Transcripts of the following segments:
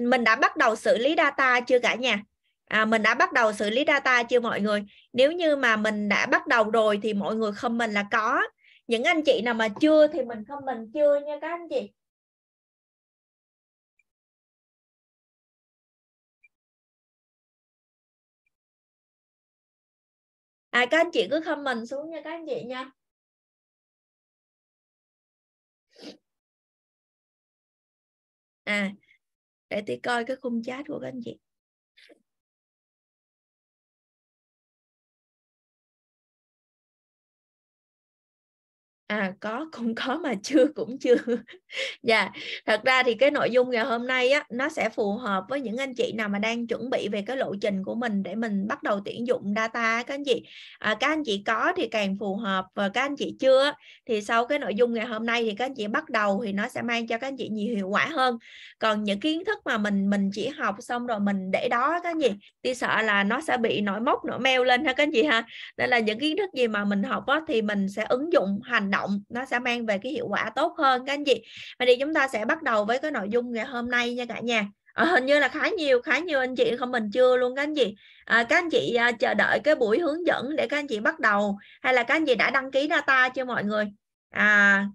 mình đã bắt đầu xử lý data chưa cả nhà? À, mình đã bắt đầu xử lý data chưa mọi người? Nếu như mà mình đã bắt đầu rồi thì mọi người comment là có. Những anh chị nào mà chưa thì mình comment chưa nha các anh chị? À các anh chị cứ comment xuống nha các anh chị nha. À để tí coi cái khung chat của các anh chị. À có, cũng có mà chưa, cũng chưa dạ yeah. thật ra thì cái nội dung ngày hôm nay á nó sẽ phù hợp với những anh chị nào mà đang chuẩn bị về cái lộ trình của mình để mình bắt đầu tuyển dụng data các anh chị. À, các anh chị có thì càng phù hợp và các anh chị chưa thì sau cái nội dung ngày hôm nay thì các anh chị bắt đầu thì nó sẽ mang cho các anh chị nhiều hiệu quả hơn. Còn những kiến thức mà mình mình chỉ học xong rồi mình để đó các anh chị thì sợ là nó sẽ bị nổi mốc nổi meo lên ha các anh chị ha. Nên là những kiến thức gì mà mình học á, thì mình sẽ ứng dụng hành động động nó sẽ mang về cái hiệu quả tốt hơn các anh chị. Vậy thì chúng ta sẽ bắt đầu với cái nội dung ngày hôm nay nha cả nhà. À, hình như là khá nhiều khá nhiều anh chị không mình chưa luôn các anh chị. À, các anh chị à, chờ đợi cái buổi hướng dẫn để các anh chị bắt đầu hay là các anh chị đã đăng ký data chưa mọi người? À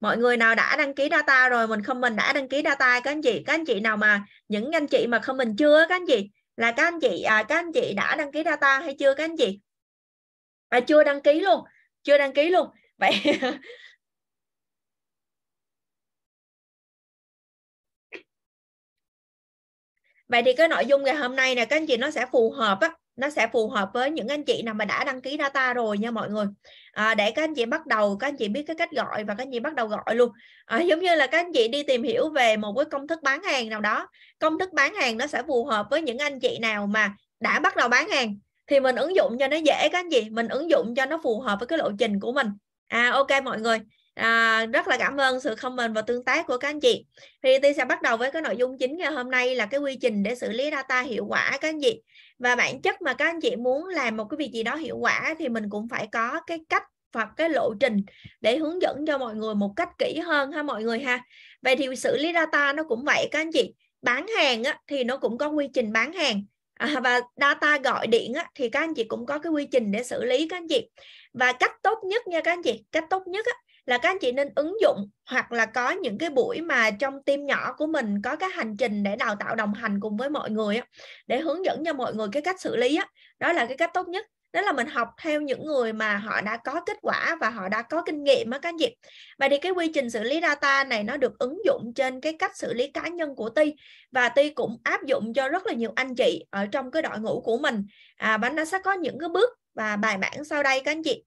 mọi người nào đã đăng ký data rồi mình không mình đã đăng ký data các anh chị. Các anh chị nào mà những anh chị mà không mình chưa các anh chị? Là các anh chị à, các anh chị đã đăng ký data hay chưa các anh chị? À, chưa đăng ký luôn chưa đăng ký luôn. Vậy vậy thì cái nội dung ngày hôm nay này các anh chị nó sẽ phù hợp á nó sẽ phù hợp với những anh chị nào mà đã đăng ký data rồi nha mọi người. À, để các anh chị bắt đầu các anh chị biết cái cách gọi và các anh chị bắt đầu gọi luôn. À, giống như là các anh chị đi tìm hiểu về một cái công thức bán hàng nào đó công thức bán hàng nó sẽ phù hợp với những anh chị nào mà đã bắt đầu bán hàng thì mình ứng dụng cho nó dễ các anh chị mình ứng dụng cho nó phù hợp với cái lộ trình của mình. À ok mọi người à, rất là cảm ơn sự comment và tương tác của các anh chị. Thì tôi sẽ bắt đầu với cái nội dung chính ngày hôm nay là cái quy trình để xử lý data hiệu quả các anh chị. Và bản chất mà các anh chị muốn làm một cái việc gì đó hiệu quả thì mình cũng phải có cái cách hoặc cái lộ trình để hướng dẫn cho mọi người một cách kỹ hơn ha mọi người ha. Vậy thì xử lý data nó cũng vậy các anh chị. Bán hàng á, thì nó cũng có quy trình bán hàng. À, và data gọi điện á, thì các anh chị cũng có cái quy trình để xử lý các anh chị. Và cách tốt nhất nha các anh chị cách tốt nhất á, là các anh chị nên ứng dụng hoặc là có những cái buổi mà trong team nhỏ của mình có cái hành trình để đào tạo đồng hành cùng với mọi người á, để hướng dẫn cho mọi người cái cách xử lý á. đó là cái cách tốt nhất. Đó là mình học theo những người mà họ đã có kết quả và họ đã có kinh nghiệm á các anh chị. Và thì cái quy trình xử lý data này nó được ứng dụng trên cái cách xử lý cá nhân của Ti. Và Ti cũng áp dụng cho rất là nhiều anh chị ở trong cái đội ngũ của mình. À, và nó sẽ có những cái bước và bài bản sau đây các anh chị.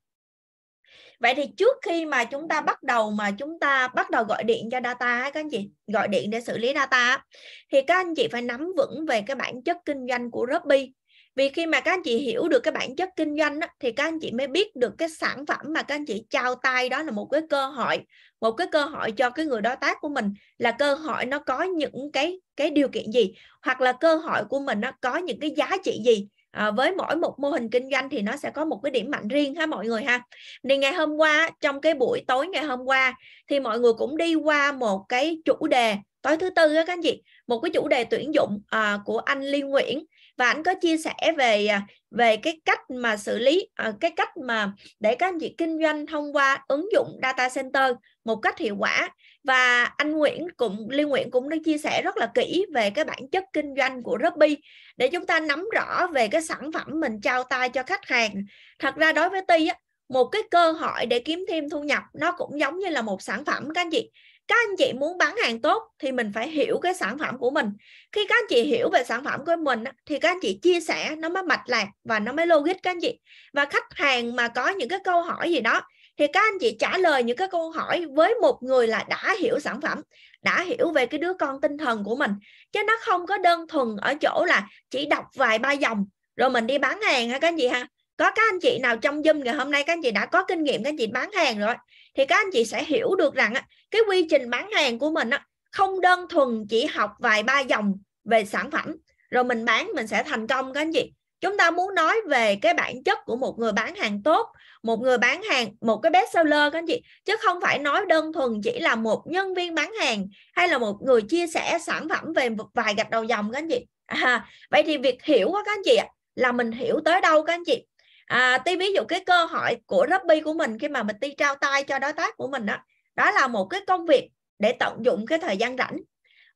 Vậy thì trước khi mà chúng ta bắt đầu mà chúng ta bắt đầu gọi điện cho data các anh chị, gọi điện để xử lý data thì các anh chị phải nắm vững về cái bản chất kinh doanh của Ruby vì khi mà các anh chị hiểu được cái bản chất kinh doanh á, thì các anh chị mới biết được cái sản phẩm mà các anh chị trao tay đó là một cái cơ hội một cái cơ hội cho cái người đối tác của mình là cơ hội nó có những cái cái điều kiện gì hoặc là cơ hội của mình nó có những cái giá trị gì à, với mỗi một mô hình kinh doanh thì nó sẽ có một cái điểm mạnh riêng ha mọi người ha. Thì ngày hôm qua trong cái buổi tối ngày hôm qua thì mọi người cũng đi qua một cái chủ đề tối thứ tư á các anh chị một cái chủ đề tuyển dụng à, của anh Liên Nguyễn. Và anh có chia sẻ về à, về cái cách mà xử lý à, cái cách mà để các anh chị kinh doanh thông qua ứng dụng data center một cách hiệu quả và anh Nguyễn cũng, Liên Nguyễn cũng đã chia sẻ rất là kỹ về cái bản chất kinh doanh của Ruby để chúng ta nắm rõ về cái sản phẩm mình trao tay cho khách hàng. Thật ra đối với Ti á, một cái cơ hội để kiếm thêm thu nhập nó cũng giống như là một sản phẩm, các anh chị. Các anh chị muốn bán hàng tốt thì mình phải hiểu cái sản phẩm của mình. Khi các anh chị hiểu về sản phẩm của mình thì các anh chị chia sẻ, nó mới mạch lạc và nó mới logic, các anh chị. Và khách hàng mà có những cái câu hỏi gì đó thì các anh chị trả lời những cái câu hỏi với một người là đã hiểu sản phẩm, đã hiểu về cái đứa con tinh thần của mình. Chứ nó không có đơn thuần ở chỗ là chỉ đọc vài ba dòng, rồi mình đi bán hàng ha các anh chị ha? Có các anh chị nào trong Zoom ngày hôm nay các anh chị đã có kinh nghiệm, các anh chị bán hàng rồi, thì các anh chị sẽ hiểu được rằng cái quy trình bán hàng của mình không đơn thuần chỉ học vài ba dòng về sản phẩm, rồi mình bán mình sẽ thành công các anh chị chúng ta muốn nói về cái bản chất của một người bán hàng tốt một người bán hàng một cái best seller các anh chị. Chứ không phải nói đơn thuần chỉ là một nhân viên bán hàng hay là một người chia sẻ sản phẩm về một vài gạch đầu dòng các anh chị. À, vậy thì việc hiểu của các anh chị là mình hiểu tới đâu các anh chị? À, tí ví dụ cái cơ hội của Robby của mình khi mà mình đi trao tay cho đối tác của mình đó đó là một cái công việc để tận dụng cái thời gian rảnh.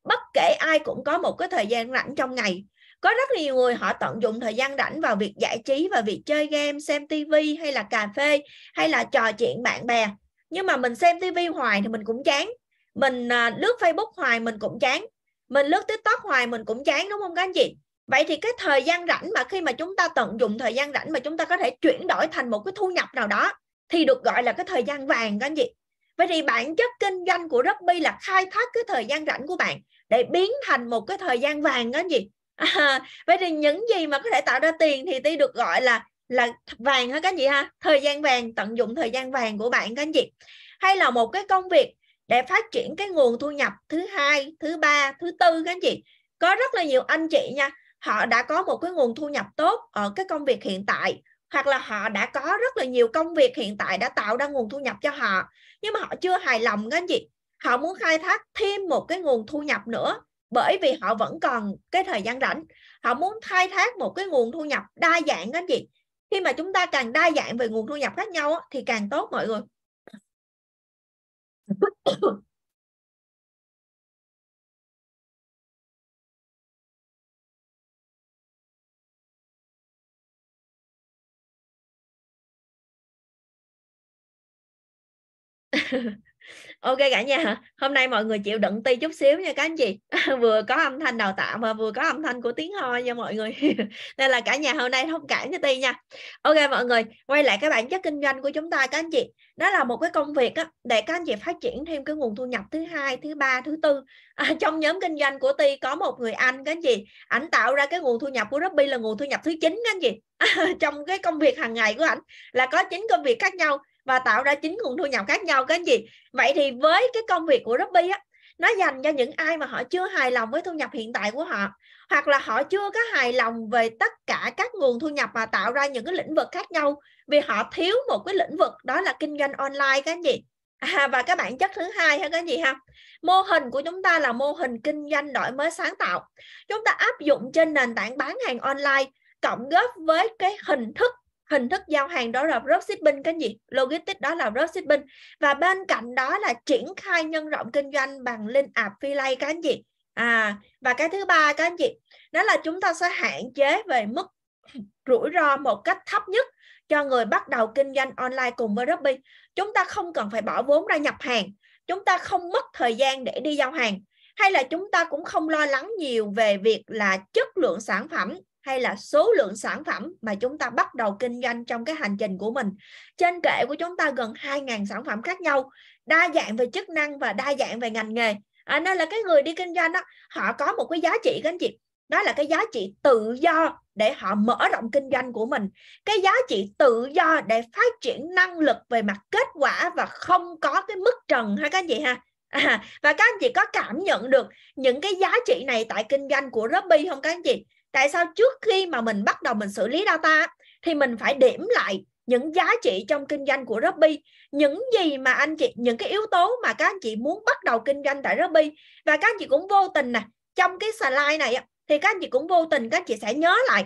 Bất kể ai cũng có một cái thời gian rảnh trong ngày có rất nhiều người họ tận dụng thời gian rảnh vào việc giải trí và việc chơi game, xem tivi hay là cà phê hay là trò chuyện bạn bè. Nhưng mà mình xem tivi hoài thì mình cũng chán. Mình à, lướt facebook hoài mình cũng chán. Mình lướt tiktok hoài mình cũng chán, đúng không các anh chị? Vậy thì cái thời gian rảnh mà khi mà chúng ta tận dụng thời gian rảnh mà chúng ta có thể chuyển đổi thành một cái thu nhập nào đó thì được gọi là cái thời gian vàng các anh chị. Vậy thì bản chất kinh doanh của Robby là khai thác cái thời gian rảnh của bạn để biến thành một cái thời gian vàng đó gì à, vậy thì những gì mà có thể tạo ra tiền thì ti được gọi là là vàng hả các anh chị ha? Thời gian vàng tận dụng thời gian vàng của bạn các anh chị. Hay là một cái công việc để phát triển cái nguồn thu nhập thứ hai thứ ba thứ tư các anh chị. Có rất là nhiều anh chị nha họ đã có một cái nguồn thu nhập tốt ở cái công việc hiện tại hoặc là họ đã có rất là nhiều công việc hiện tại đã tạo ra nguồn thu nhập cho họ. Nhưng mà họ chưa hài lòng các anh chị. Họ muốn khai thác thêm một cái nguồn thu nhập nữa bởi vì họ vẫn còn cái thời gian rảnh. Họ muốn khai thác một cái nguồn thu nhập đa dạng các anh chị. Khi mà chúng ta càng đa dạng về nguồn thu nhập khác nhau thì càng tốt mọi người. ok cả nhà hôm nay mọi người chịu đựng ti chút xíu nha các anh chị. Vừa có âm thanh đào tạo mà vừa có âm thanh của tiếng ho nha mọi người. Nên là cả nhà hôm nay thông cảm cho ti nha. Ok mọi người quay lại cái bản chất kinh doanh của chúng ta các anh chị. Đó là một cái công việc á, để các anh chị phát triển thêm cái nguồn thu nhập thứ hai thứ ba thứ tư. À, trong nhóm kinh doanh của ti có một người anh các anh chị. Ảnh tạo ra cái nguồn thu nhập của Robby là nguồn thu nhập thứ chín các anh chị. À, trong cái công việc hàng ngày của ảnh là có chín công việc khác nhau và tạo ra chính nguồn thu nhập khác nhau các anh chị vậy thì với cái công việc của Robby á nó dành cho những ai mà họ chưa hài lòng với thu nhập hiện tại của họ hoặc là họ chưa có hài lòng về tất cả các nguồn thu nhập mà tạo ra những cái lĩnh vực khác nhau vì họ thiếu một cái lĩnh vực đó là kinh doanh online các anh chị à, và các bản chất thứ hai ha các anh chị ha? Mô hình của chúng ta là mô hình kinh doanh đổi mới sáng tạo. Chúng ta áp dụng trên nền tảng bán hàng online cộng góp với cái hình thức hình thức giao hàng đó là dropshipping cái gì? Logistics đó là dropshipping và bên cạnh đó là triển khai nhân rộng kinh doanh bằng link affiliate các anh chị. À và cái thứ ba các anh chị, đó là chúng ta sẽ hạn chế về mức rủi ro một cách thấp nhất cho người bắt đầu kinh doanh online cùng với Robby chúng ta không cần phải bỏ vốn ra nhập hàng. Chúng ta không mất thời gian để đi giao hàng. Hay là chúng ta cũng không lo lắng nhiều về việc là chất lượng sản phẩm hay là số lượng sản phẩm mà chúng ta bắt đầu kinh doanh trong cái hành trình của mình. Trên kệ của chúng ta gần 2.000 sản phẩm khác nhau, đa dạng về chức năng và đa dạng về ngành nghề. À, nên là cái người đi kinh doanh đó, họ có một cái giá trị các anh chị. Đó là cái giá trị tự do để họ mở rộng kinh doanh của mình. Cái giá trị tự do để phát triển năng lực về mặt kết quả và không có cái mức trần ha các anh chị ha. À, và các anh chị có cảm nhận được những cái giá trị này tại kinh doanh của Robby không các anh chị? Tại sao trước khi mà mình bắt đầu mình xử lý data thì mình phải điểm lại những giá trị trong kinh doanh của Robby những gì mà anh chị, những cái yếu tố mà các anh chị muốn bắt đầu kinh doanh tại Robby và các anh chị cũng vô tình nè, trong cái slide này thì các anh chị cũng vô tình, các anh chị sẽ nhớ lại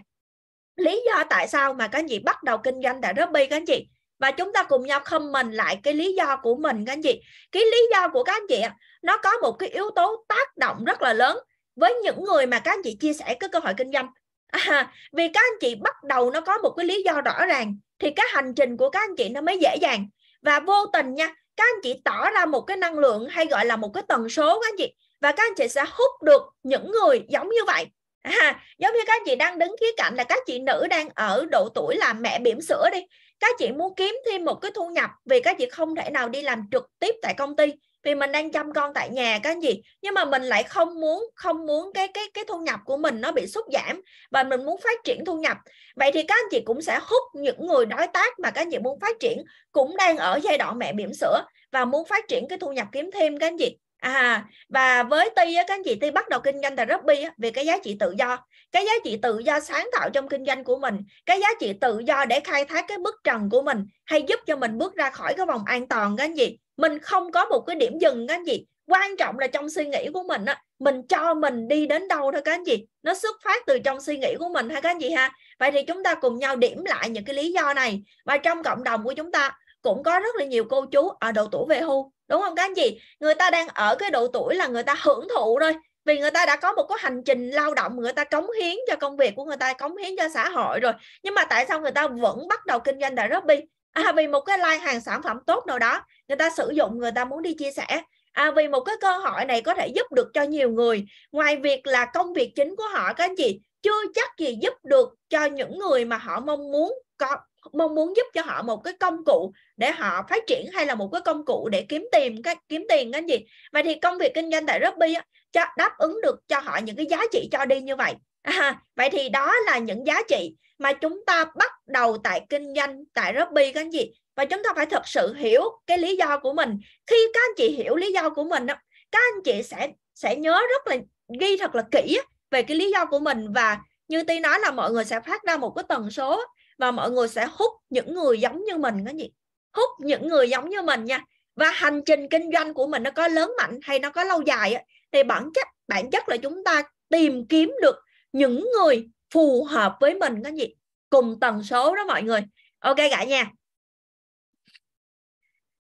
lý do tại sao mà các anh chị bắt đầu kinh doanh tại Robby các anh chị. Và chúng ta cùng nhau comment lại cái lý do của mình các anh chị. Cái lý do của các anh chị nó có một cái yếu tố tác động rất là lớn với những người mà các anh chị chia sẻ cái cơ hội kinh doanh. À, vì các anh chị bắt đầu nó có một cái lý do rõ ràng thì cái hành trình của các anh chị nó mới dễ dàng. Và vô tình nha các anh chị tỏ ra một cái năng lượng hay gọi là một cái tần số các anh chị và các anh chị sẽ hút được những người giống như vậy. À, giống như các anh chị đang đứng khía cạnh là các chị nữ đang ở độ tuổi làm mẹ bỉm sữa đi. Các chị muốn kiếm thêm một cái thu nhập vì các chị không thể nào đi làm trực tiếp tại công ty vì mình đang chăm con tại nhà cái gì, nhưng mà mình lại không muốn không muốn cái cái cái thu nhập của mình nó bị sút giảm và mình muốn phát triển thu nhập. Vậy thì các anh chị cũng sẽ hút những người đối tác mà các anh chị muốn phát triển cũng đang ở giai đoạn mẹ bỉm sữa và muốn phát triển cái thu nhập kiếm thêm các anh chị. À và với ti các anh chị, ti bắt đầu kinh doanh tại Robby vì về cái giá trị tự do, cái giá trị tự do sáng tạo trong kinh doanh của mình, cái giá trị tự do để khai thác cái bước trần của mình, hay giúp cho mình bước ra khỏi cái vòng an toàn các anh chị mình không có một cái điểm dừng các anh chị. Quan trọng là trong suy nghĩ của mình á, mình cho mình đi đến đâu thôi các anh chị. Nó xuất phát từ trong suy nghĩ của mình ha các anh chị ha. Vậy thì chúng ta cùng nhau điểm lại những cái lý do này. Và trong cộng đồng của chúng ta cũng có rất là nhiều cô chú ở độ tuổi về hưu, đúng không các anh chị? Người ta đang ở cái độ tuổi là người ta hưởng thụ rồi vì người ta đã có một cái hành trình lao động, người ta cống hiến cho công việc của người ta, cống hiến cho xã hội rồi. Nhưng mà tại sao người ta vẫn bắt đầu kinh doanh tại Robby à, vì một cái like hàng sản phẩm tốt nào đó người ta sử dụng người ta muốn đi chia sẻ. À, vì một cái cơ hội này có thể giúp được cho nhiều người. Ngoài việc là công việc chính của họ các anh chị chưa chắc gì giúp được cho những người mà họ mong muốn có mong muốn giúp cho họ một cái công cụ để họ phát triển hay là một cái công cụ để kiếm tiền cái kiếm tiền cái gì vậy thì công việc kinh doanh tại Robby cho đáp ứng được cho họ những cái giá trị cho đi như vậy. À, vậy thì đó là những giá trị mà chúng ta bắt đầu tại kinh doanh, tại Robby các anh chị. Và chúng ta phải thật sự hiểu cái lý do của mình. Khi các anh chị hiểu lý do của mình các anh chị sẽ sẽ nhớ rất là, ghi thật là kỹ về cái lý do của mình. Và như tí nói là mọi người sẽ phát ra một cái tần số và mọi người sẽ hút những người giống như mình cái gì hút những người giống như mình nha. Và hành trình kinh doanh của mình nó có lớn mạnh hay nó có lâu dài thì bản chất bản chất là chúng ta tìm kiếm được những người phù hợp với mình cái gì cùng tần số đó mọi người. Ok cả nha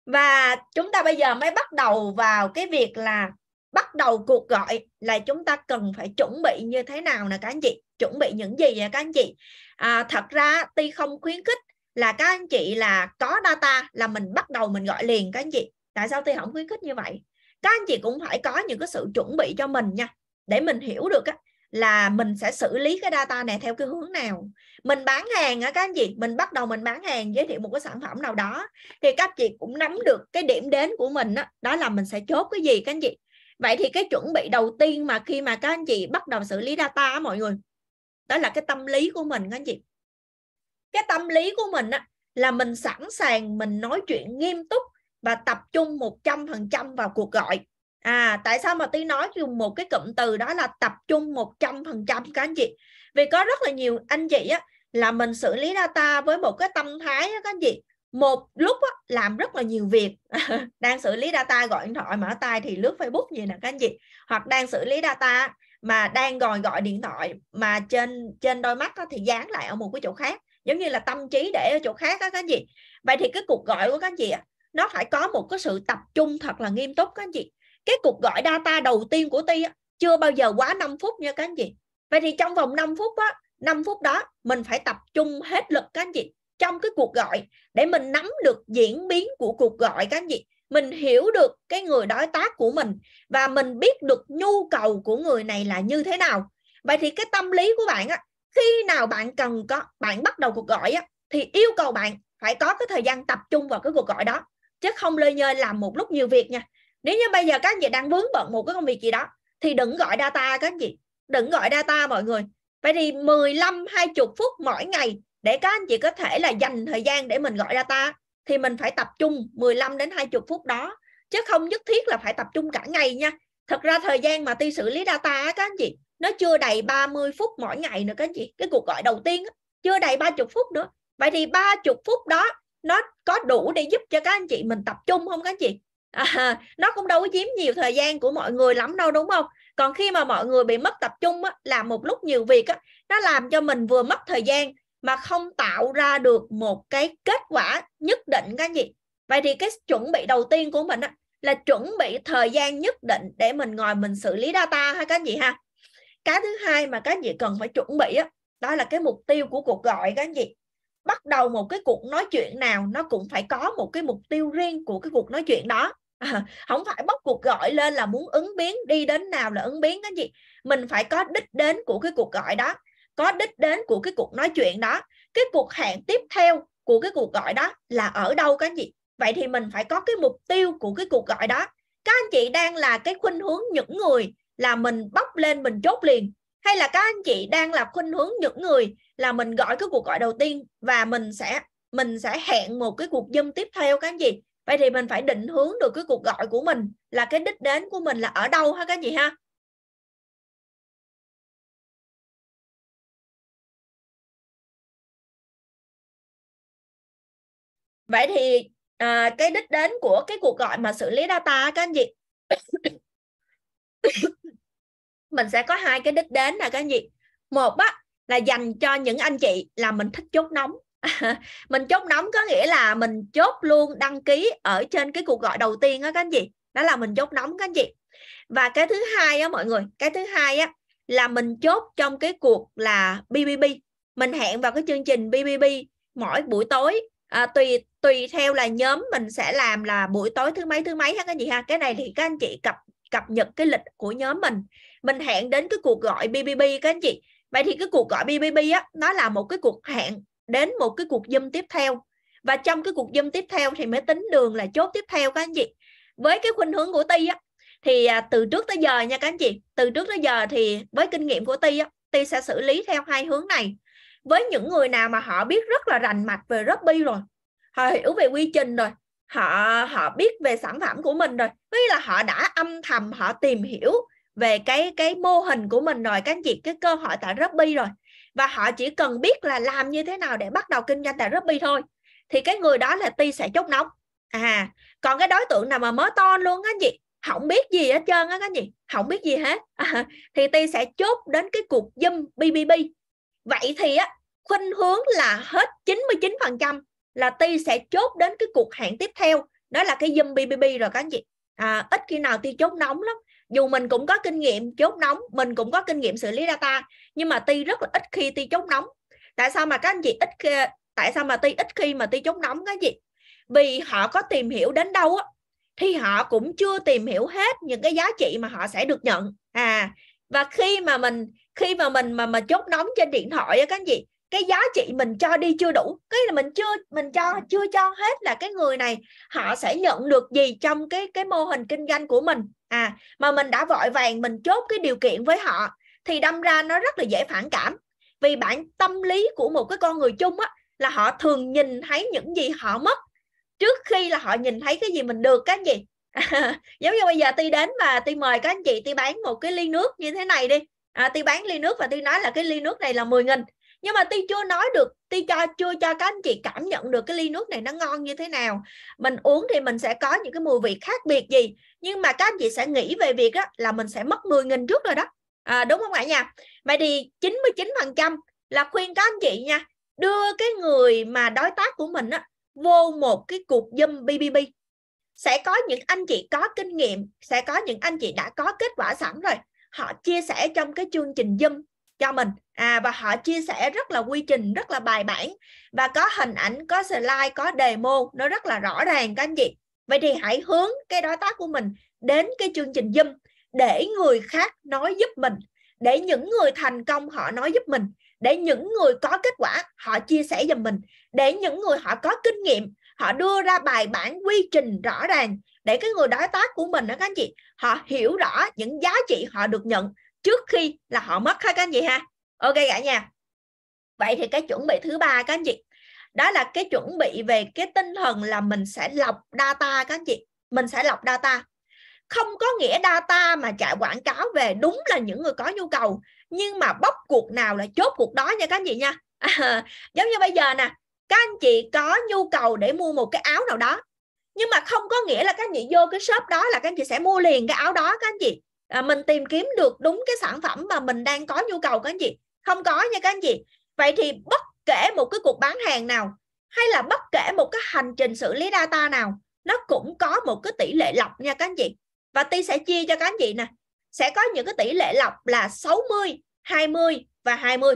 và chúng ta bây giờ mới bắt đầu vào cái việc là bắt đầu cuộc gọi là chúng ta cần phải chuẩn bị như thế nào nè các anh chị? Chuẩn bị những gì vậy các anh chị? À, thật ra ti không khuyến khích là các anh chị là có data là mình bắt đầu mình gọi liền các anh chị. Tại sao ti không khuyến khích như vậy? Các anh chị cũng phải có những cái sự chuẩn bị cho mình nha. Để mình hiểu được á, là mình sẽ xử lý cái data này theo cái hướng nào. Mình bán hàng á các anh chị mình bắt đầu mình bán hàng giới thiệu một cái sản phẩm nào đó thì các chị cũng nắm được cái điểm đến của mình đó, đó là mình sẽ chốt cái gì các anh chị. Vậy thì cái chuẩn bị đầu tiên mà khi mà các anh chị bắt đầu xử lý data á, mọi người đó là cái tâm lý của mình các anh chị. Cái tâm lý của mình á, là mình sẵn sàng mình nói chuyện nghiêm túc và tập trung 100% vào cuộc gọi à tại sao mà tí nói dùng một cái cụm từ đó là tập trung 100% các anh chị? Vì có rất là nhiều anh chị á là mình xử lý data với một cái tâm thái á các anh chị. Một lúc á, làm rất là nhiều việc. Đang xử lý data gọi điện thoại mở tay thì lướt Facebook gì nè các anh chị. Hoặc đang xử lý data mà đang gọi gọi điện thoại mà trên trên đôi mắt á, thì dán lại ở một cái chỗ khác. Giống như là tâm trí để ở chỗ khác á các anh chị. Vậy thì cái cuộc gọi của các anh chị á, nó phải có một cái sự tập trung thật là nghiêm túc các anh chị cái cuộc gọi data đầu tiên của ti chưa bao giờ quá 5 phút nha các anh chị. Vậy thì trong vòng 5 phút á 5 phút đó mình phải tập trung hết lực các anh chị, trong cái cuộc gọi để mình nắm được diễn biến của cuộc gọi các anh chị. Mình hiểu được cái người đối tác của mình và mình biết được nhu cầu của người này là như thế nào. Vậy thì cái tâm lý của bạn á, khi nào bạn cần có, bạn bắt đầu cuộc gọi á, thì yêu cầu bạn phải có cái thời gian tập trung vào cái cuộc gọi đó, chứ không lơi nhơi làm một lúc nhiều việc nha nếu như bây giờ các anh chị đang vướng bận một cái công việc gì đó, thì đừng gọi data các anh chị. Đừng gọi data mọi người. Vậy thì 15 20 phút mỗi ngày để các anh chị có thể là dành thời gian để mình gọi data, thì mình phải tập trung 15 đến 20 phút đó. Chứ không nhất thiết là phải tập trung cả ngày nha. Thật ra thời gian mà ti xử lý data các anh chị, nó chưa đầy 30 phút mỗi ngày nữa các anh chị. Cái cuộc gọi đầu tiên chưa đầy 30 phút nữa. Vậy thì 30 phút đó, nó có đủ để giúp cho các anh chị mình tập trung không các anh chị? À, nó cũng đâu có chiếm nhiều thời gian của mọi người lắm đâu đúng không? Còn khi mà mọi người bị mất tập trung á, làm một lúc nhiều việc á, nó làm cho mình vừa mất thời gian mà không tạo ra được một cái kết quả nhất định các anh chị. Vậy thì cái chuẩn bị đầu tiên của mình á, là chuẩn bị thời gian nhất định để mình ngồi mình xử lý data hay các anh chị ha. Cái thứ hai mà các anh chị cần phải chuẩn bị á, đó là cái mục tiêu của cuộc gọi các anh chị bắt đầu một cái cuộc nói chuyện nào nó cũng phải có một cái mục tiêu riêng của cái cuộc nói chuyện đó. À, không phải bóc cuộc gọi lên là muốn ứng biến đi đến nào là ứng biến cái gì mình phải có đích đến của cái cuộc gọi đó có đích đến của cái cuộc nói chuyện đó. Cái cuộc hẹn tiếp theo của cái cuộc gọi đó là ở đâu cái gì vậy thì mình phải có cái mục tiêu của cái cuộc gọi đó. Các anh chị đang là cái khuynh hướng những người là mình bóc lên mình chốt liền hay là các anh chị đang là khuynh hướng những người là mình gọi cái cuộc gọi đầu tiên và mình sẽ mình sẽ hẹn một cái cuộc dâm tiếp theo các anh chị. Vậy thì mình phải định hướng được cái cuộc gọi của mình là cái đích đến của mình là ở đâu ha các chị ha? Vậy thì à, cái đích đến của cái cuộc gọi mà xử lý data các anh chị. Mình sẽ có hai cái đích đến là cái gì một á là dành cho những anh chị là mình thích chốt nóng. Mình chốt nóng có nghĩa là mình chốt luôn đăng ký ở trên cái cuộc gọi đầu tiên á các anh chị. Đó là mình chốt nóng các anh chị. Và cái thứ hai á mọi người cái thứ hai á là mình chốt trong cái cuộc là BBB mình hẹn vào cái chương trình BBB mỗi buổi tối. À, tùy tùy theo là nhóm mình sẽ làm là buổi tối thứ mấy thứ mấy ha các anh chị ha. Cái này thì các anh chị cập cập nhật cái lịch của nhóm mình. Mình hẹn đến cái cuộc gọi BBB các anh chị vậy thì cái cuộc gọi BBB á, nó là một cái cuộc hẹn đến một cái cuộc dâm tiếp theo. Và trong cái cuộc dâm tiếp theo thì mới tính đường là chốt tiếp theo, các anh chị. Với cái khuynh hướng của ti á, thì à, từ trước tới giờ nha các anh chị, từ trước tới giờ thì với kinh nghiệm của ti á, ti sẽ xử lý theo hai hướng này. Với những người nào mà họ biết rất là rành mạch về Ruby rồi, họ hiểu về quy trình rồi, họ họ biết về sản phẩm của mình rồi tức là họ đã âm thầm, họ tìm hiểu về cái cái mô hình của mình rồi các anh chị cái cơ hội tại Robby rồi. Và họ chỉ cần biết là làm như thế nào để bắt đầu kinh doanh tại Robby thôi. Thì cái người đó là ti sẽ chốt nóng. À còn cái đối tượng nào mà mới to luôn á chị? Không biết gì hết trơn á các chị. Không biết gì hết. À, thì ti sẽ chốt đến cái cuộc zoom BBB vậy thì á khuynh hướng là hết 99% là ti sẽ chốt đến cái cuộc hẹn tiếp theo. Đó là cái zoom BBB rồi các anh chị. À, ít khi nào ti chốt nóng lắm dù mình cũng có kinh nghiệm chốt nóng mình cũng có kinh nghiệm xử lý data nhưng mà ti rất là ít khi ti chốt nóng. Tại sao mà các anh chị ít khi, tại sao mà ti ít khi mà ti chốt nóng cái gì? vì họ có tìm hiểu đến đâu á thì họ cũng chưa tìm hiểu hết những cái giá trị mà họ sẽ được nhận. À và khi mà mình khi mà mình mà mà chốt nóng trên điện thoại á các anh chị cái giá trị mình cho đi chưa đủ. Cái là mình chưa mình cho chưa cho hết là cái người này họ sẽ nhận được gì trong cái cái mô hình kinh doanh của mình à mà mình đã vội vàng mình chốt cái điều kiện với họ thì đâm ra nó rất là dễ phản cảm. Vì bản tâm lý của một cái con người chung á là họ thường nhìn thấy những gì họ mất trước khi là họ nhìn thấy cái gì mình được cái gì giống như bây giờ ti đến và ti mời các anh chị ti bán một cái ly nước như thế này đi. À, ti bán ly nước và ti nói là cái ly nước này là 10 nghìn nhưng mà ti chưa nói được ti cho chưa cho các anh chị cảm nhận được cái ly nước này nó ngon như thế nào. Mình uống thì mình sẽ có những cái mùi vị khác biệt gì. Nhưng mà các anh chị sẽ nghĩ về việc đó là mình sẽ mất 10 nghìn trước rồi đó. À, đúng không ạ nha? Vậy thì 99 phần trăm là khuyên các anh chị nha đưa cái người mà đối tác của mình á vô một cái cuộc dâm BBB sẽ có những anh chị có kinh nghiệm sẽ có những anh chị đã có kết quả sẵn rồi. Họ chia sẻ trong cái chương trình dâm cho mình. À và họ chia sẻ rất là quy trình, rất là bài bản. Và có hình ảnh, có slide, có demo, nó rất là rõ ràng, các anh chị. Vậy thì hãy hướng cái đối tác của mình đến cái chương trình Zoom để người khác nói giúp mình, để những người thành công họ nói giúp mình, để những người có kết quả họ chia sẻ giùm mình, để những người họ có kinh nghiệm, họ đưa ra bài bản quy trình rõ ràng, để cái người đối tác của mình đó, các anh chị, họ hiểu rõ những giá trị họ được nhận trước khi là họ mất hết các anh chị ha? Ok cả nhà. Vậy thì cái chuẩn bị thứ ba các anh chị. Đó là cái chuẩn bị về cái tinh thần là mình sẽ lọc data các anh chị. Mình sẽ lọc data. Không có nghĩa data mà chạy quảng cáo về đúng là những người có nhu cầu nhưng mà bóc cuộc nào là chốt cuộc đó nha các anh chị nha. À, giống như bây giờ nè các anh chị có nhu cầu để mua một cái áo nào đó nhưng mà không có nghĩa là các anh chị vô cái shop đó là các anh chị sẽ mua liền cái áo đó các anh chị à, mình tìm kiếm được đúng cái sản phẩm mà mình đang có nhu cầu các anh chị không có nha các anh chị. Vậy thì bất kể một cái cuộc bán hàng nào hay là bất kể một cái hành trình xử lý data nào nó cũng có một cái tỷ lệ lọc nha các anh chị. Và ti sẽ chia cho các anh chị nè. Sẽ có những cái tỷ lệ lọc là 60 20 và 20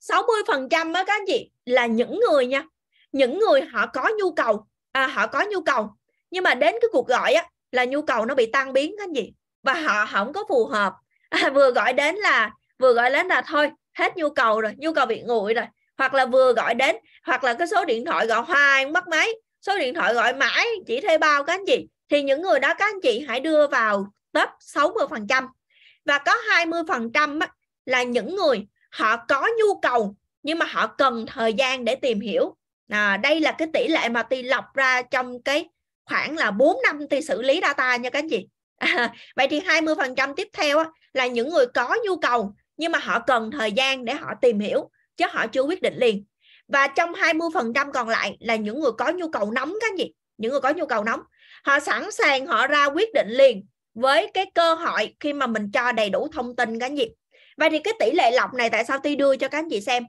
60 phần trăm á các anh chị là những người nha. Những người họ có nhu cầu. À, họ có nhu cầu nhưng mà đến cái cuộc gọi á là nhu cầu nó bị tăng biến cái gì và họ không có phù hợp. À, vừa gọi đến là vừa gọi đến là thôi hết nhu cầu rồi nhu cầu bị nguội rồi. Hoặc là vừa gọi đến hoặc là cái số điện thoại gọi hoài mất máy. Số điện thoại gọi mãi chỉ thuê bao các anh chị. Thì những người đó các anh chị hãy đưa vào top 60 phần trăm. Và có 20 phần trăm là những người họ có nhu cầu nhưng mà họ cần thời gian để tìm hiểu. À, đây là cái tỷ lệ mà ti lọc ra trong cái khoảng là 4 năm thì xử lý data nha các anh chị. À, vậy thì 20 phần trăm tiếp theo á, là những người có nhu cầu nhưng mà họ cần thời gian để họ tìm hiểu chứ họ chưa quyết định liền. Và trong 20 phần trăm còn lại là những người có nhu cầu nóng các anh chị những người có nhu cầu nóng. Họ sẵn sàng họ ra quyết định liền với cái cơ hội khi mà mình cho đầy đủ thông tin các anh chị. Vậy thì cái tỷ lệ lọc này tại sao ti đưa cho các anh chị xem?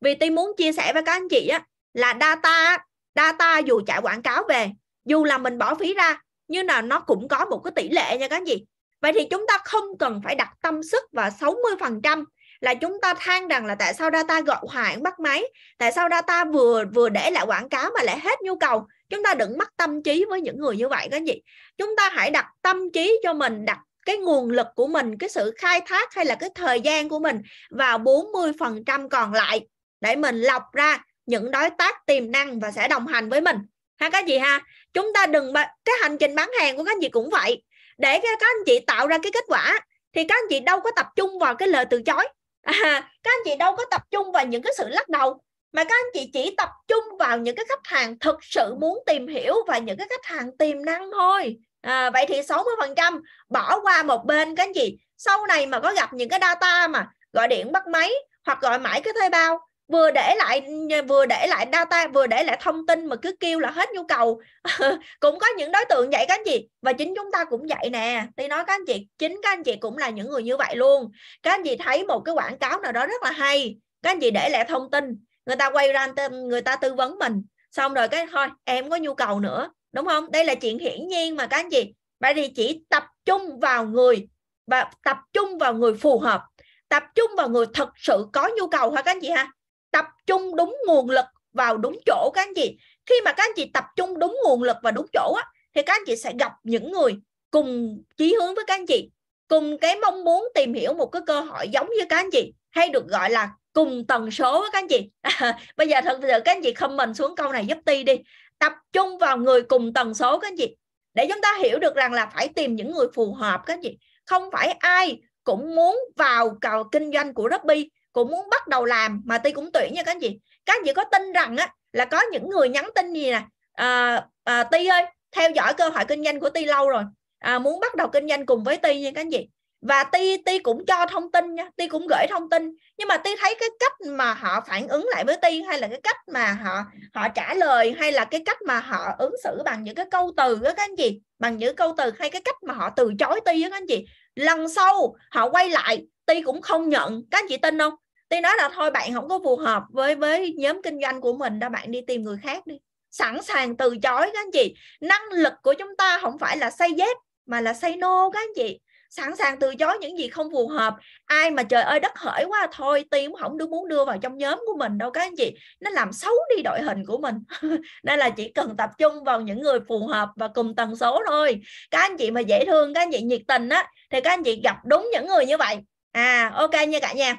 Vì ti muốn chia sẻ với các anh chị á là data data dù chạy quảng cáo về dù là mình bỏ phí ra, nhưng là nó cũng có một cái tỷ lệ nha các anh chị. Vậy thì chúng ta không cần phải đặt tâm sức và 60 phần trăm là chúng ta than rằng là tại sao data gọi hoài bắt máy, tại sao data vừa vừa để lại quảng cáo mà lại hết nhu cầu. Chúng ta đừng mất tâm trí với những người như vậy các anh chị. Chúng ta hãy đặt tâm trí cho mình, đặt cái nguồn lực của mình, cái sự khai thác hay là cái thời gian của mình vào 40 phần trăm còn lại để mình lọc ra những đối tác tiềm năng và sẽ đồng hành với mình. Ha các chị ha? Chúng ta đừng cái hành trình bán hàng của các anh chị cũng vậy. Để các anh chị tạo ra cái kết quả thì các anh chị đâu có tập trung vào cái lời từ chối. À, các anh chị đâu có tập trung vào những cái sự lắc đầu mà các anh chị chỉ tập trung vào những cái khách hàng thực sự muốn tìm hiểu và những cái khách hàng tiềm năng thôi. À, vậy thì 60 phần trăm bỏ qua một bên các anh chị. Sau này mà có gặp những cái data mà gọi điện bắt máy hoặc gọi mãi cái thuê bao vừa để lại vừa để lại data, vừa để lại thông tin mà cứ kêu là hết nhu cầu. Cũng có những đối tượng vậy các anh chị. Và chính chúng ta cũng vậy nè. Thì nói các anh chị, chính các anh chị cũng là những người như vậy luôn. Các anh chị thấy một cái quảng cáo nào đó rất là hay. Các anh chị để lại thông tin. Người ta quay ra, người ta tư vấn mình. Xong rồi cái, thôi, em có nhu cầu nữa. Đúng không? Đây là chuyện hiển nhiên mà các anh chị. Vậy thì chỉ tập trung vào người và tập trung vào người phù hợp. Tập trung vào người thật sự có nhu cầu hả các anh chị ha? Tập trung đúng nguồn lực vào đúng chỗ các anh chị. Khi mà các anh chị tập trung đúng nguồn lực và đúng chỗ á, thì các anh chị sẽ gặp những người cùng chí hướng với các anh chị cùng cái mong muốn tìm hiểu một cái cơ hội giống như các anh chị hay được gọi là cùng tần số với các anh chị. À, bây giờ thật sự các anh chị comment xuống câu này giúp ti đi. Tập trung vào người cùng tần số các anh chị để chúng ta hiểu được rằng là phải tìm những người phù hợp các anh chị. Không phải ai cũng muốn vào cầu kinh doanh của Robby cũng muốn bắt đầu làm mà ti cũng tuyển nha các anh chị. Các anh chị có tin rằng á là có những người nhắn tin gì nè? À, à, ti ơi theo dõi cơ hội kinh doanh của ti lâu rồi. À, muốn bắt đầu kinh doanh cùng với ti nha các anh chị. Và ti ti cũng cho thông tin nha ti cũng gửi thông tin. Nhưng mà ti thấy cái cách mà họ phản ứng lại với ti hay là cái cách mà họ họ trả lời hay là cái cách mà họ ứng xử bằng những cái câu từ đó các anh chị bằng những câu từ hay cái cách mà họ từ chối ti đó các anh chị. Lần sau họ quay lại ti cũng không nhận. Các anh chị tin không? Tôi nói là thôi bạn không có phù hợp với với nhóm kinh doanh của mình đâu, bạn đi tìm người khác đi. Sẵn sàng từ chối các anh chị. Năng lực của chúng ta không phải là say dép, mà là say no các anh chị. Sẵn sàng từ chối những gì không phù hợp. Ai mà trời ơi, đất hỡi quá à, thôi tim không được muốn đưa vào trong nhóm của mình đâu các anh chị. Nó làm xấu đi đội hình của mình. Nên là chỉ cần tập trung vào những người phù hợp và cùng tần số thôi. Các anh chị mà dễ thương, các anh chị nhiệt tình á, thì các anh chị gặp đúng những người như vậy. À ok nha cả nhà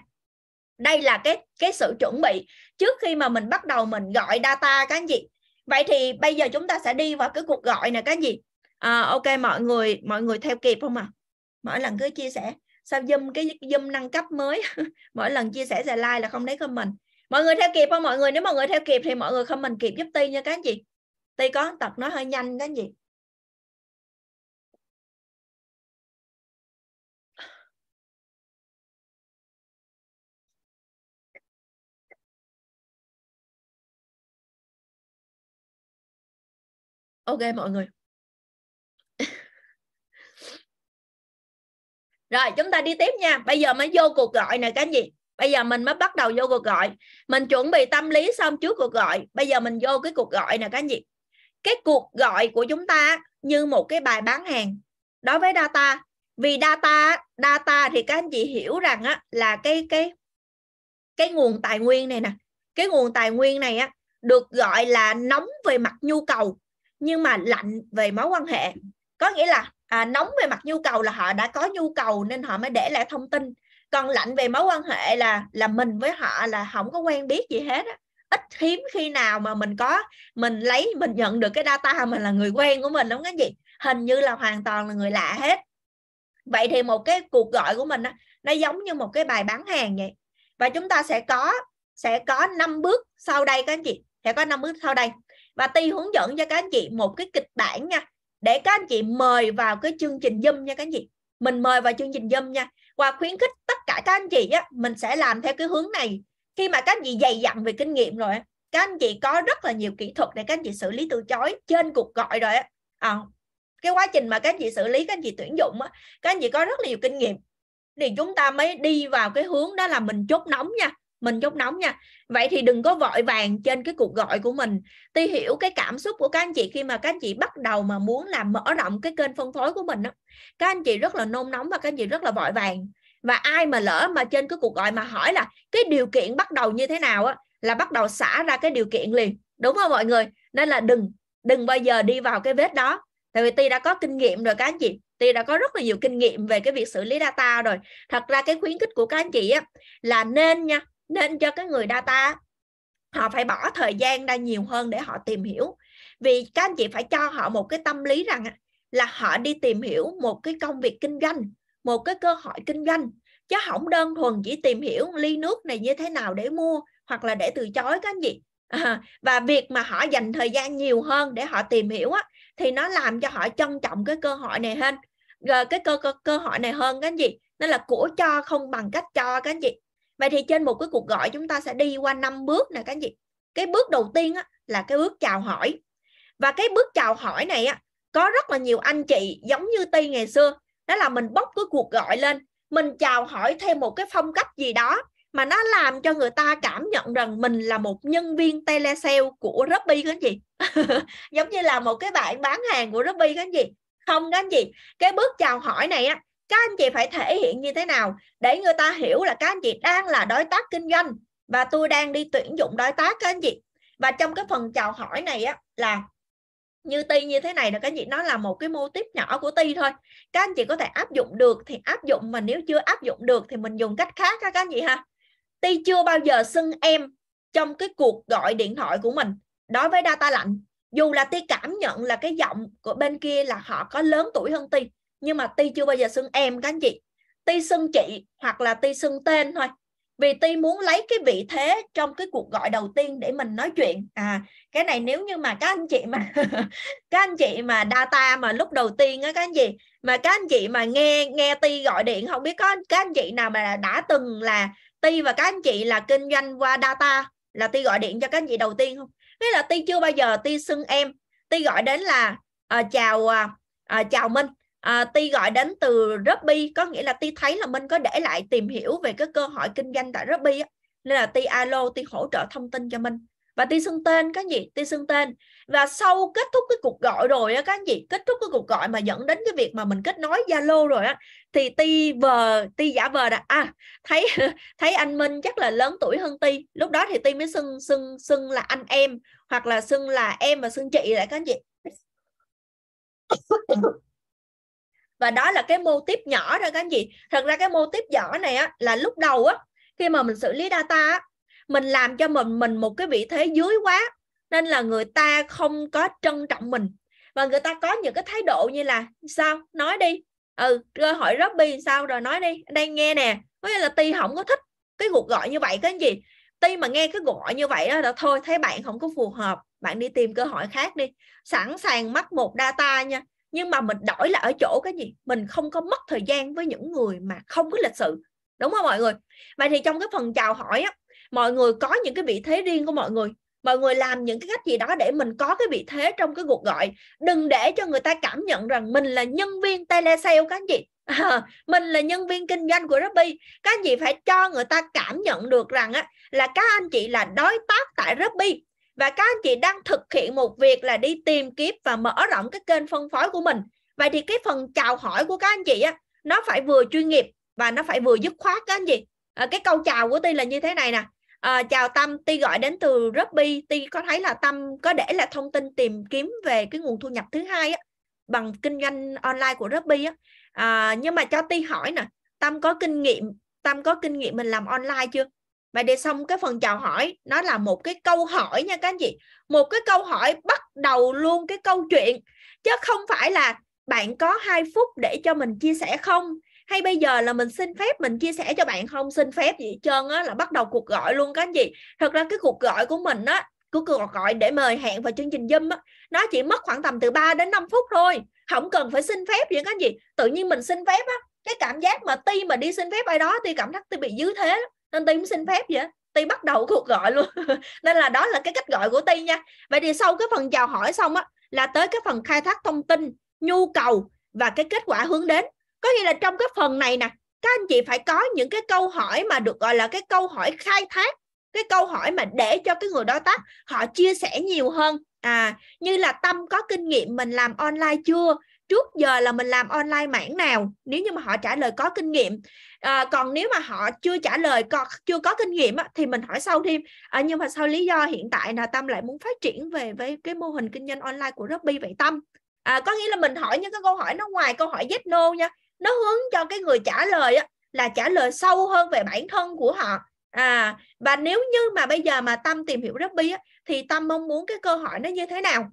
đây là cái cái sự chuẩn bị trước khi mà mình bắt đầu mình gọi data các anh chị. Vậy thì bây giờ chúng ta sẽ đi vào cái cuộc gọi này các anh chị. À, ok mọi người mọi người theo kịp không ạ? À? mỗi lần cứ chia sẻ. Sao zoom cái zoom nâng cấp mới? Mỗi lần chia sẻ sẽ like là không thấy comment. Mọi người theo kịp không? Mọi người nếu mọi người theo kịp thì mọi người không mình kịp giúp ti nha các anh chị. Ti có tật nó hơi nhanh các anh chị. Ok, mọi người. Rồi, chúng ta đi tiếp nha. Bây giờ mới vô cuộc gọi nè, các anh chị. Bây giờ mình mới bắt đầu vô cuộc gọi. Mình chuẩn bị tâm lý xong trước cuộc gọi. Bây giờ mình vô cái cuộc gọi nè, các anh chị. Cái cuộc gọi của chúng ta như một cái bài bán hàng. Đối với data, vì data data thì các anh chị hiểu rằng á, là cái cái cái nguồn tài nguyên này nè. Cái nguồn tài nguyên này á, được gọi là nóng về mặt nhu cầu nhưng mà lạnh về mối quan hệ có nghĩa là à, nóng về mặt nhu cầu là họ đã có nhu cầu nên họ mới để lại thông tin. Còn lạnh về mối quan hệ là là mình với họ là không có quen biết gì hết á. Ít hiếm khi nào mà mình có mình lấy mình nhận được cái data mình là người quen của mình đúng cái gì hình như là hoàn toàn là người lạ hết. Vậy thì một cái cuộc gọi của mình á, nó giống như một cái bài bán hàng vậy. Và chúng ta sẽ có sẽ có năm bước sau đây các anh chị. Sẽ có năm bước sau đây và ti hướng dẫn cho các anh chị một cái kịch bản nha để các anh chị mời vào cái chương trình Zoom nha các anh chị mình mời vào chương trình Zoom nha và khuyến khích tất cả các anh chị á mình sẽ làm theo cái hướng này khi mà các anh chị dày dặn về kinh nghiệm rồi các anh chị có rất là nhiều kỹ thuật để các anh chị xử lý từ chối trên cuộc gọi rồi á à, cái quá trình mà các anh chị xử lý các anh chị tuyển dụng á các anh chị có rất là nhiều kinh nghiệm thì chúng ta mới đi vào cái hướng đó là mình chốt nóng nha mình chốt nóng nha vậy thì đừng có vội vàng trên cái cuộc gọi của mình. Tuy hiểu cái cảm xúc của các anh chị khi mà các anh chị bắt đầu mà muốn làm mở rộng cái kênh phân phối của mình đó các anh chị rất là nôn nóng và các anh chị rất là vội vàng. Và ai mà lỡ mà trên cái cuộc gọi mà hỏi là cái điều kiện bắt đầu như thế nào á, là bắt đầu xả ra cái điều kiện liền. Đúng không mọi người? Nên là đừng đừng bao giờ đi vào cái vết đó. Tại vì ti đã có kinh nghiệm rồi các anh chị. Ti đã có rất là nhiều kinh nghiệm về cái việc xử lý data rồi. Thật ra cái khuyến khích của các anh chị á là nên nha nên cho cái người data họ phải bỏ thời gian ra nhiều hơn để họ tìm hiểu. Vì các anh chị phải cho họ một cái tâm lý rằng là họ đi tìm hiểu một cái công việc kinh doanh một cái cơ hội kinh doanh chứ không đơn thuần chỉ tìm hiểu ly nước này như thế nào để mua hoặc là để từ chối các anh chị. À, và việc mà họ dành thời gian nhiều hơn để họ tìm hiểu á thì nó làm cho họ trân trọng cái cơ hội này hơn rồi cái cơ, cơ cơ hội này hơn các anh chị. Nên là của cho không bằng cách cho các anh chị vậy thì trên một cái cuộc gọi chúng ta sẽ đi qua năm bước nè các anh chị. Cái bước đầu tiên á, là cái bước chào hỏi. Và cái bước chào hỏi này á có rất là nhiều anh chị giống như ti ngày xưa đó là mình bóc cái cuộc gọi lên mình chào hỏi thêm một cái phong cách gì đó mà nó làm cho người ta cảm nhận rằng mình là một nhân viên telesale của Robby các anh chị. Giống như là một cái bạn bán hàng của Robby các anh chị. Không các anh chị cái bước chào hỏi này á các anh chị phải thể hiện như thế nào để người ta hiểu là các anh chị đang là đối tác kinh doanh và tôi đang đi tuyển dụng đối tác các anh chị? Và trong cái phần chào hỏi này á, là như ti như thế này là các anh chị, nó là một cái mô tiếp nhỏ của ti thôi. Các anh chị có thể áp dụng được thì áp dụng, mà nếu chưa áp dụng được thì mình dùng cách khác các anh chị ha. Ti chưa bao giờ xưng em trong cái cuộc gọi điện thoại của mình đối với data lạnh, dù là ti cảm nhận là cái giọng của bên kia là họ có lớn tuổi hơn ti nhưng mà ti chưa bao giờ xưng em các anh chị. Ti xưng chị hoặc là ti xưng tên thôi. Vì ti muốn lấy cái vị thế trong cái cuộc gọi đầu tiên để mình nói chuyện. À cái này nếu như mà các anh chị mà các anh chị mà data mà lúc đầu tiên á các anh chị mà các anh chị mà nghe nghe ti gọi điện không biết có các anh chị nào mà đã từng là ti và các anh chị là kinh doanh qua data là ti gọi điện cho các anh chị đầu tiên không? Nghĩa là ti chưa bao giờ ti xưng em. Ti gọi đến là uh, chào uh, chào minh à, Ti gọi đến từ Ruby có nghĩa là Ti thấy là Minh có để lại tìm hiểu về cái cơ hội kinh doanh tại Ruby á. nên là Ti alo Ti hỗ trợ thông tin cho Minh và Ti xưng tên cái gì? Ti xưng tên. Và sau kết thúc cái cuộc gọi rồi á các gì? Kết thúc cái cuộc gọi mà dẫn đến cái việc mà mình kết nối Zalo rồi á thì Ti vờ Ti giả vờ là à thấy thấy anh Minh chắc là lớn tuổi hơn Ti. Lúc đó thì Ti mới xưng xưng xưng là anh em hoặc là xưng là em và xưng chị lại các anh chị và đó là cái mô tiếp nhỏ ra các anh chị. Thật ra cái mô tiếp nhỏ này á là lúc đầu á khi mà mình xử lý data á, mình làm cho mình mình một cái vị thế dưới quá nên là người ta không có trân trọng mình. Và người ta có những cái thái độ như là sao? Nói đi. Ừ cơ hội Robby sao rồi nói đi đang nghe nè. Có nghĩa là ti không có thích cái cuộc gọi như vậy cái gì ti mà nghe cái cuộc gọi như vậy đó là thôi thấy bạn không có phù hợp bạn đi tìm cơ hội khác đi. Sẵn sàng mất một data nha nhưng mà mình đổi là ở chỗ cái gì? Mình không có mất thời gian với những người mà không có lịch sự. Đúng không mọi người? Vậy thì trong cái phần chào hỏi á mọi người có những cái vị thế riêng của mọi người. Mọi người làm những cái cách gì đó để mình có cái vị thế trong cái cuộc gọi. Đừng để cho người ta cảm nhận rằng mình là nhân viên telesale các anh chị. À, mình là nhân viên kinh doanh của Robby các anh chị phải cho người ta cảm nhận được rằng á là các anh chị là đối tác tại Robby và các anh chị đang thực hiện một việc là đi tìm kiếm và mở rộng cái kênh phân phối của mình. Vậy thì cái phần chào hỏi của các anh chị á nó phải vừa chuyên nghiệp và nó phải vừa dứt khoát các anh chị. À, cái câu chào của ti là như thế này nè. À, chào tâm ti gọi đến từ Ruby ti có thấy là tâm có để là thông tin tìm kiếm về cái nguồn thu nhập thứ hai á bằng kinh doanh online của Ruby á. À, nhưng mà cho ti hỏi nè tâm có kinh nghiệm tâm có kinh nghiệm mình làm online chưa? Và để xong cái phần chào hỏi nó là một cái câu hỏi nha các anh chị. Một cái câu hỏi bắt đầu luôn cái câu chuyện. Chứ không phải là bạn có hai phút để cho mình chia sẻ không? Hay bây giờ là mình xin phép mình chia sẻ cho bạn không? Xin phép gì trơn á là bắt đầu cuộc gọi luôn các anh chị. Thật ra cái cuộc gọi của mình á của cuộc gọi để mời hẹn vào chương trình Zoom á, nó chỉ mất khoảng tầm từ 3 đến 5 phút thôi. Không cần phải xin phép gì các gì tự nhiên mình xin phép á cái cảm giác mà ti mà đi xin phép ai đó thì cảm giác tôi bị dưới thế nên ti cũng xin phép vậy. Ti bắt đầu cuộc gọi luôn. Nên là đó là cái cách gọi của ti nha. Vậy thì sau cái phần chào hỏi xong á, là tới cái phần khai thác thông tin, nhu cầu và cái kết quả hướng đến. Có nghĩa là trong cái phần này nè, các anh chị phải có những cái câu hỏi mà được gọi là cái câu hỏi khai thác, cái câu hỏi mà để cho cái người đối tác họ chia sẻ nhiều hơn. À như là tâm có kinh nghiệm mình làm online chưa? Trước giờ là mình làm online mảng nào nếu như mà họ trả lời có kinh nghiệm. À, còn nếu mà họ chưa trả lời còn chưa có kinh nghiệm á, thì mình hỏi sau thêm. À, nhưng mà sao lý do hiện tại là tâm lại muốn phát triển về với cái mô hình kinh doanh online của Ruby vậy tâm. À, có nghĩa là mình hỏi những cái câu hỏi nó ngoài câu hỏi yes no nha. Nó hướng cho cái người trả lời á, là trả lời sâu hơn về bản thân của họ. À và nếu như mà bây giờ mà tâm tìm hiểu Ruby á, thì tâm mong muốn cái cơ hội nó như thế nào?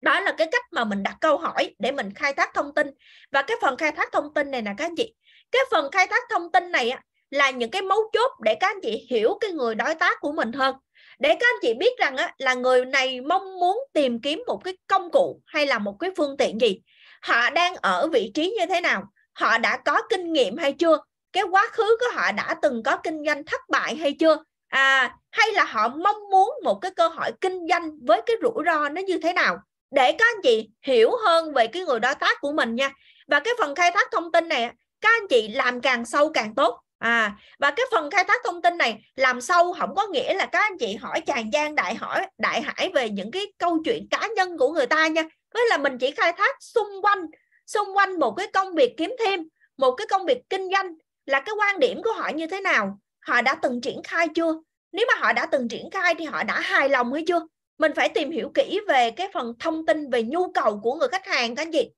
Đó là cái cách mà mình đặt câu hỏi để mình khai thác thông tin. Và cái phần khai thác thông tin này nè các anh chị. Cái phần khai thác thông tin này là những cái mấu chốt để các anh chị hiểu cái người đối tác của mình hơn. Để các anh chị biết rằng á, là người này mong muốn tìm kiếm một cái công cụ hay là một cái phương tiện gì. Họ đang ở vị trí như thế nào? Họ đã có kinh nghiệm hay chưa? Cái quá khứ của họ đã từng có kinh doanh thất bại hay chưa? À hay là họ mong muốn một cái cơ hội kinh doanh với cái rủi ro nó như thế nào? Để các anh chị hiểu hơn về cái người đối tác của mình nha. Và cái phần khai thác thông tin này các anh chị làm càng sâu càng tốt. À và cái phần khai thác thông tin này làm sâu không có nghĩa là các anh chị hỏi chàng gian đại hỏi, đại hải về những cái câu chuyện cá nhân của người ta nha. Với là mình chỉ khai thác xung quanh xung quanh một cái công việc kiếm thêm, một cái công việc kinh doanh là cái quan điểm của họ như thế nào, họ đã từng triển khai chưa? Nếu mà họ đã từng triển khai thì họ đã hài lòng hay chưa? Mình phải tìm hiểu kỹ về cái phần thông tin về nhu cầu của người khách hàng các anh chị.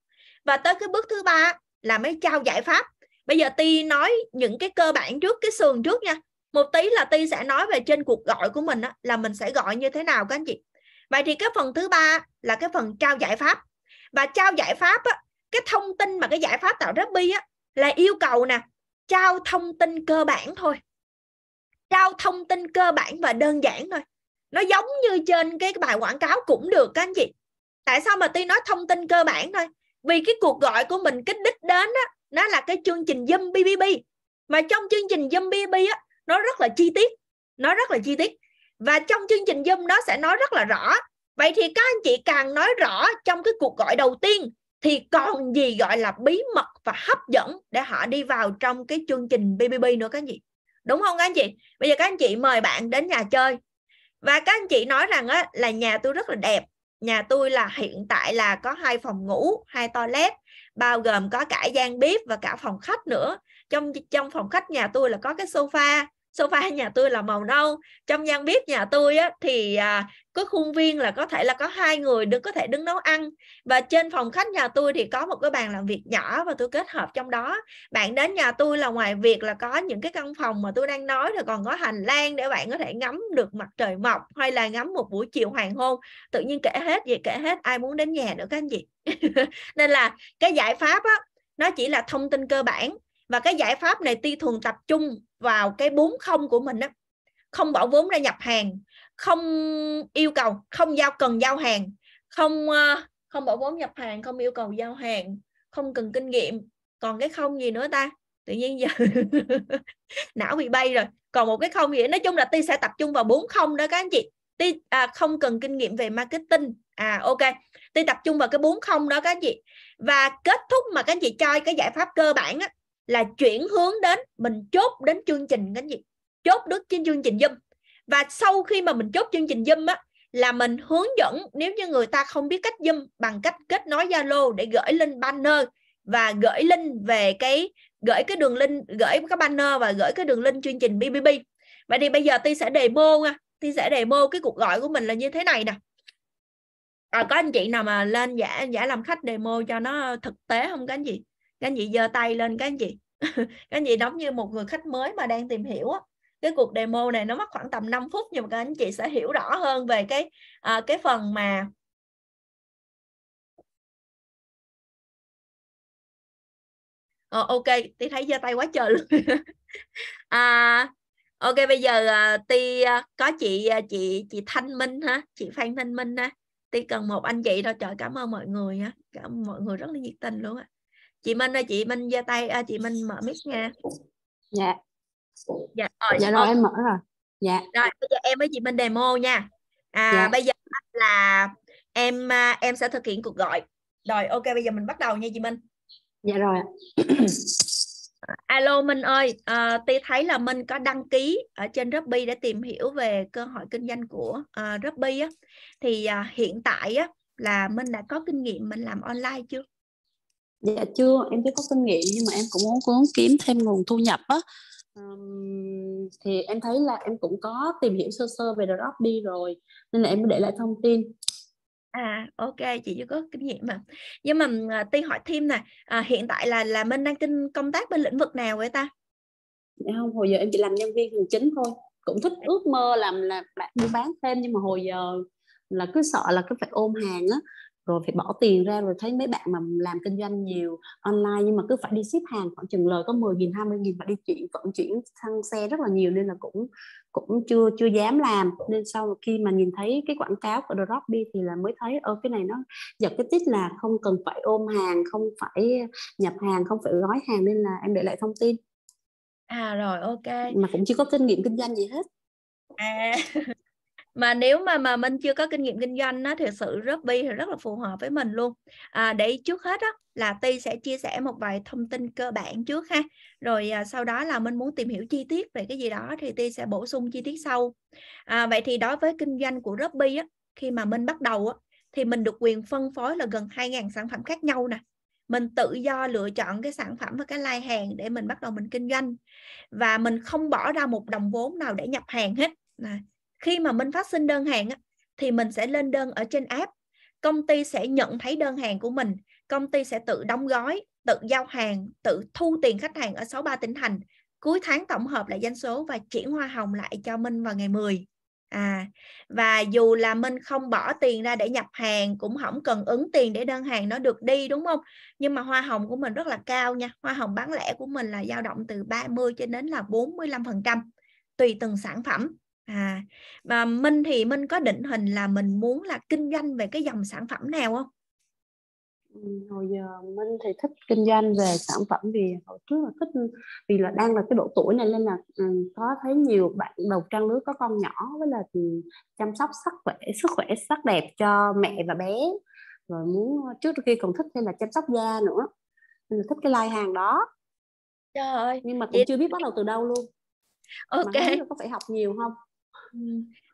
Và tới cái bước thứ ba là mới trao giải pháp. Bây giờ ti nói những cái cơ bản trước cái sườn trước nha. Một tí là ti sẽ nói về trên cuộc gọi của mình đó, là mình sẽ gọi như thế nào các anh chị. Vậy thì cái phần thứ ba là cái phần trao giải pháp. Và trao giải pháp á, cái thông tin mà cái giải pháp tạo Rappi á là yêu cầu nè trao thông tin cơ bản thôi. Trao thông tin cơ bản và đơn giản thôi nó giống như trên cái bài quảng cáo cũng được các anh chị. Tại sao mà tôi nói thông tin cơ bản thôi? Vì cái cuộc gọi của mình, cái đích đến á, nó là cái chương trình Zoom BBB mà trong chương trình Zoom BBB á, nó rất là chi tiết. Nó rất là chi tiết. Và trong chương trình Zoom nó sẽ nói rất là rõ. Vậy thì các anh chị càng nói rõ trong cái cuộc gọi đầu tiên, thì còn gì gọi là bí mật và hấp dẫn để họ đi vào trong cái chương trình BBB nữa các anh chị. Đúng không các anh chị? Bây giờ các anh chị mời bạn đến nhà chơi và các anh chị nói rằng á, là nhà tôi rất là đẹp. Nhà tôi là hiện tại là có hai phòng ngủ hai toilet bao gồm có cả gian bếp và cả phòng khách nữa. Trong trong phòng khách nhà tôi là có cái sofa sofa nhà tôi là màu nâu. Trong gian bếp nhà tôi á, thì à, có khuôn viên là có thể là có hai người đứng có thể đứng nấu ăn. Và trên phòng khách nhà tôi thì có một cái bàn làm việc nhỏ và tôi kết hợp trong đó. Bạn đến nhà tôi là ngoài việc là có những cái căn phòng mà tôi đang nói thì còn có hành lang để bạn có thể ngắm được mặt trời mọc hay là ngắm một buổi chiều hoàng hôn. Tự nhiên kể hết gì kể hết ai muốn đến nhà nữa các anh chị. Nên là cái giải pháp á nó chỉ là thông tin cơ bản. Và cái giải pháp này tuy thường tập trung vào cái bốn không của mình á. Không bỏ vốn ra nhập hàng không yêu cầu không giao cần giao hàng không ờ, không bỏ vốn nhập hàng không yêu cầu giao hàng không cần kinh nghiệm. Còn cái không gì nữa ta? Tự nhiên giờ não bị bay rồi. Còn một cái không gì nói chung là ti sẽ tập trung vào bốn không đó các anh chị. Ti à, không cần kinh nghiệm về marketing. À ok. Ti tập trung vào cái bốn không đó các anh chị. Và kết thúc mà các anh chị cho cái giải pháp cơ bản á, là chuyển hướng đến mình chốt đến chương trình cái gì chốt đến trên chương trình Zoom. Và sau khi mà mình chốt chương trình Zoom á là mình hướng dẫn nếu như người ta không biết cách Zoom bằng cách kết nối Zalo để gửi link banner và gửi link về cái gửi cái đường link gửi cái banner và gửi cái đường link chương trình BBB vậy thì bây giờ tôi sẽ demo nha. Tôi sẽ demo cái cuộc gọi của mình là như thế này nè. À, có anh chị nào mà lên giả giả làm khách demo cho nó thực tế không các anh chị? Các anh chị giơ tay lên các anh chị. Các anh chị giống như một người khách mới mà đang tìm hiểu á. Cái cuộc demo này nó mất khoảng tầm 5 phút nhưng mà các anh chị sẽ hiểu rõ hơn về cái à, cái phần mà Ờ, ok, tôi thấy giơ tay quá trời luôn. à, ok bây giờ uh, ti à, có chị à, chị chị thanh minh ha chị phan thanh minh ha. Ti cần một anh chị thôi. Trời cảm ơn mọi người ha cảm ơn mọi người rất là nhiệt tình luôn á chị minh ơi chị minh giơ tay à, chị minh mở mic nha. Dạ. Dạ rồi, dạ rồi em mở rồi. Dạ. Rồi bây giờ em với chị minh demo nha. À dạ. bây giờ là em em sẽ thực hiện cuộc gọi. Rồi ok bây giờ mình bắt đầu nha chị minh. Dạ rồi alo minh ơi à, ti thấy là minh có đăng ký ở trên Ruby để tìm hiểu về cơ hội kinh doanh của uh, Ruby á. Thì uh, hiện tại á là minh đã có kinh nghiệm mình làm online chưa dạ chưa em chưa có kinh nghiệm nhưng mà em cũng muốn muốn kiếm thêm nguồn thu nhập á. Um, thì em thấy là em cũng có tìm hiểu sơ sơ về Dropby rồi nên là em mới để lại thông tin. À ok chị chưa có kinh nghiệm mà. Nhưng mà à, tiên hỏi thêm nè à, hiện tại là là minh đang kinh công tác bên lĩnh vực nào vậy ta? Dạ không hồi giờ em chỉ làm nhân viên hành chính thôi. Cũng thích ước mơ làm là bạn buôn bán thêm nhưng mà hồi giờ là cứ sợ là cứ phải ôm hàng á rồi phải bỏ tiền ra rồi thấy mấy bạn mà làm kinh doanh nhiều online nhưng mà cứ phải đi ship hàng khoảng chừng lời có 10 nghìn 20 nghìn và đi chuyển vận chuyển xăng xe rất là nhiều nên là cũng cũng chưa chưa dám làm. Nên sau khi mà nhìn thấy cái quảng cáo của Dropby thì là mới thấy ơ cái này nó giật cái tích là không cần phải ôm hàng không phải nhập hàng không phải gói hàng nên là em để lại thông tin. À rồi ok. Mà cũng chưa có kinh nghiệm kinh doanh gì hết. À mà nếu mà mà mình chưa có kinh nghiệm kinh doanh á, thực sự Ruby thì rất là phù hợp với mình luôn. À, để trước hết á, là Ti sẽ chia sẻ một vài thông tin cơ bản trước ha. Rồi à, sau đó là mình muốn tìm hiểu chi tiết về cái gì đó thì Ti sẽ bổ sung chi tiết sau. À, vậy thì đối với kinh doanh của Ruby á, khi mà mình bắt đầu á, thì mình được quyền phân phối là gần 2.000 sản phẩm khác nhau nè. Mình tự do lựa chọn cái sản phẩm và cái lai hàng để mình bắt đầu mình kinh doanh. Và mình không bỏ ra một đồng vốn nào để nhập hàng hết khi mà mình phát sinh đơn hàng thì mình sẽ lên đơn ở trên app. Công ty sẽ nhận thấy đơn hàng của mình. Công ty sẽ tự đóng gói, tự giao hàng, tự thu tiền khách hàng ở 63 tỉnh thành. Cuối tháng tổng hợp lại doanh số và chuyển hoa hồng lại cho Minh vào ngày 10 à và dù là Minh không bỏ tiền ra để nhập hàng, cũng không cần ứng tiền để đơn hàng nó được đi, đúng không? Nhưng mà hoa hồng của mình rất là cao nha. Hoa hồng bán lẻ của mình là dao động từ 30 cho đến là 45 phần trăm, tùy từng sản phẩm à và Minh thì Minh có định hình là mình muốn là kinh doanh về cái dòng sản phẩm nào không? Hồi giờ Minh thì thích kinh doanh về sản phẩm vì hồi trước là thích vì là đang là cái độ tuổi này nên là um, có thấy nhiều bạn đầu trang lứa có con nhỏ với là chăm sóc sức khỏe sức khỏe sắc đẹp cho mẹ và bé. Rồi muốn trước khi còn thích thêm là chăm sóc da nữa nên là thích cái lai hàng đó. Trời ơi nhưng mà cũng Vậy... chưa biết bắt đầu từ đâu luôn. Ok. Mà có phải học nhiều không Ừ.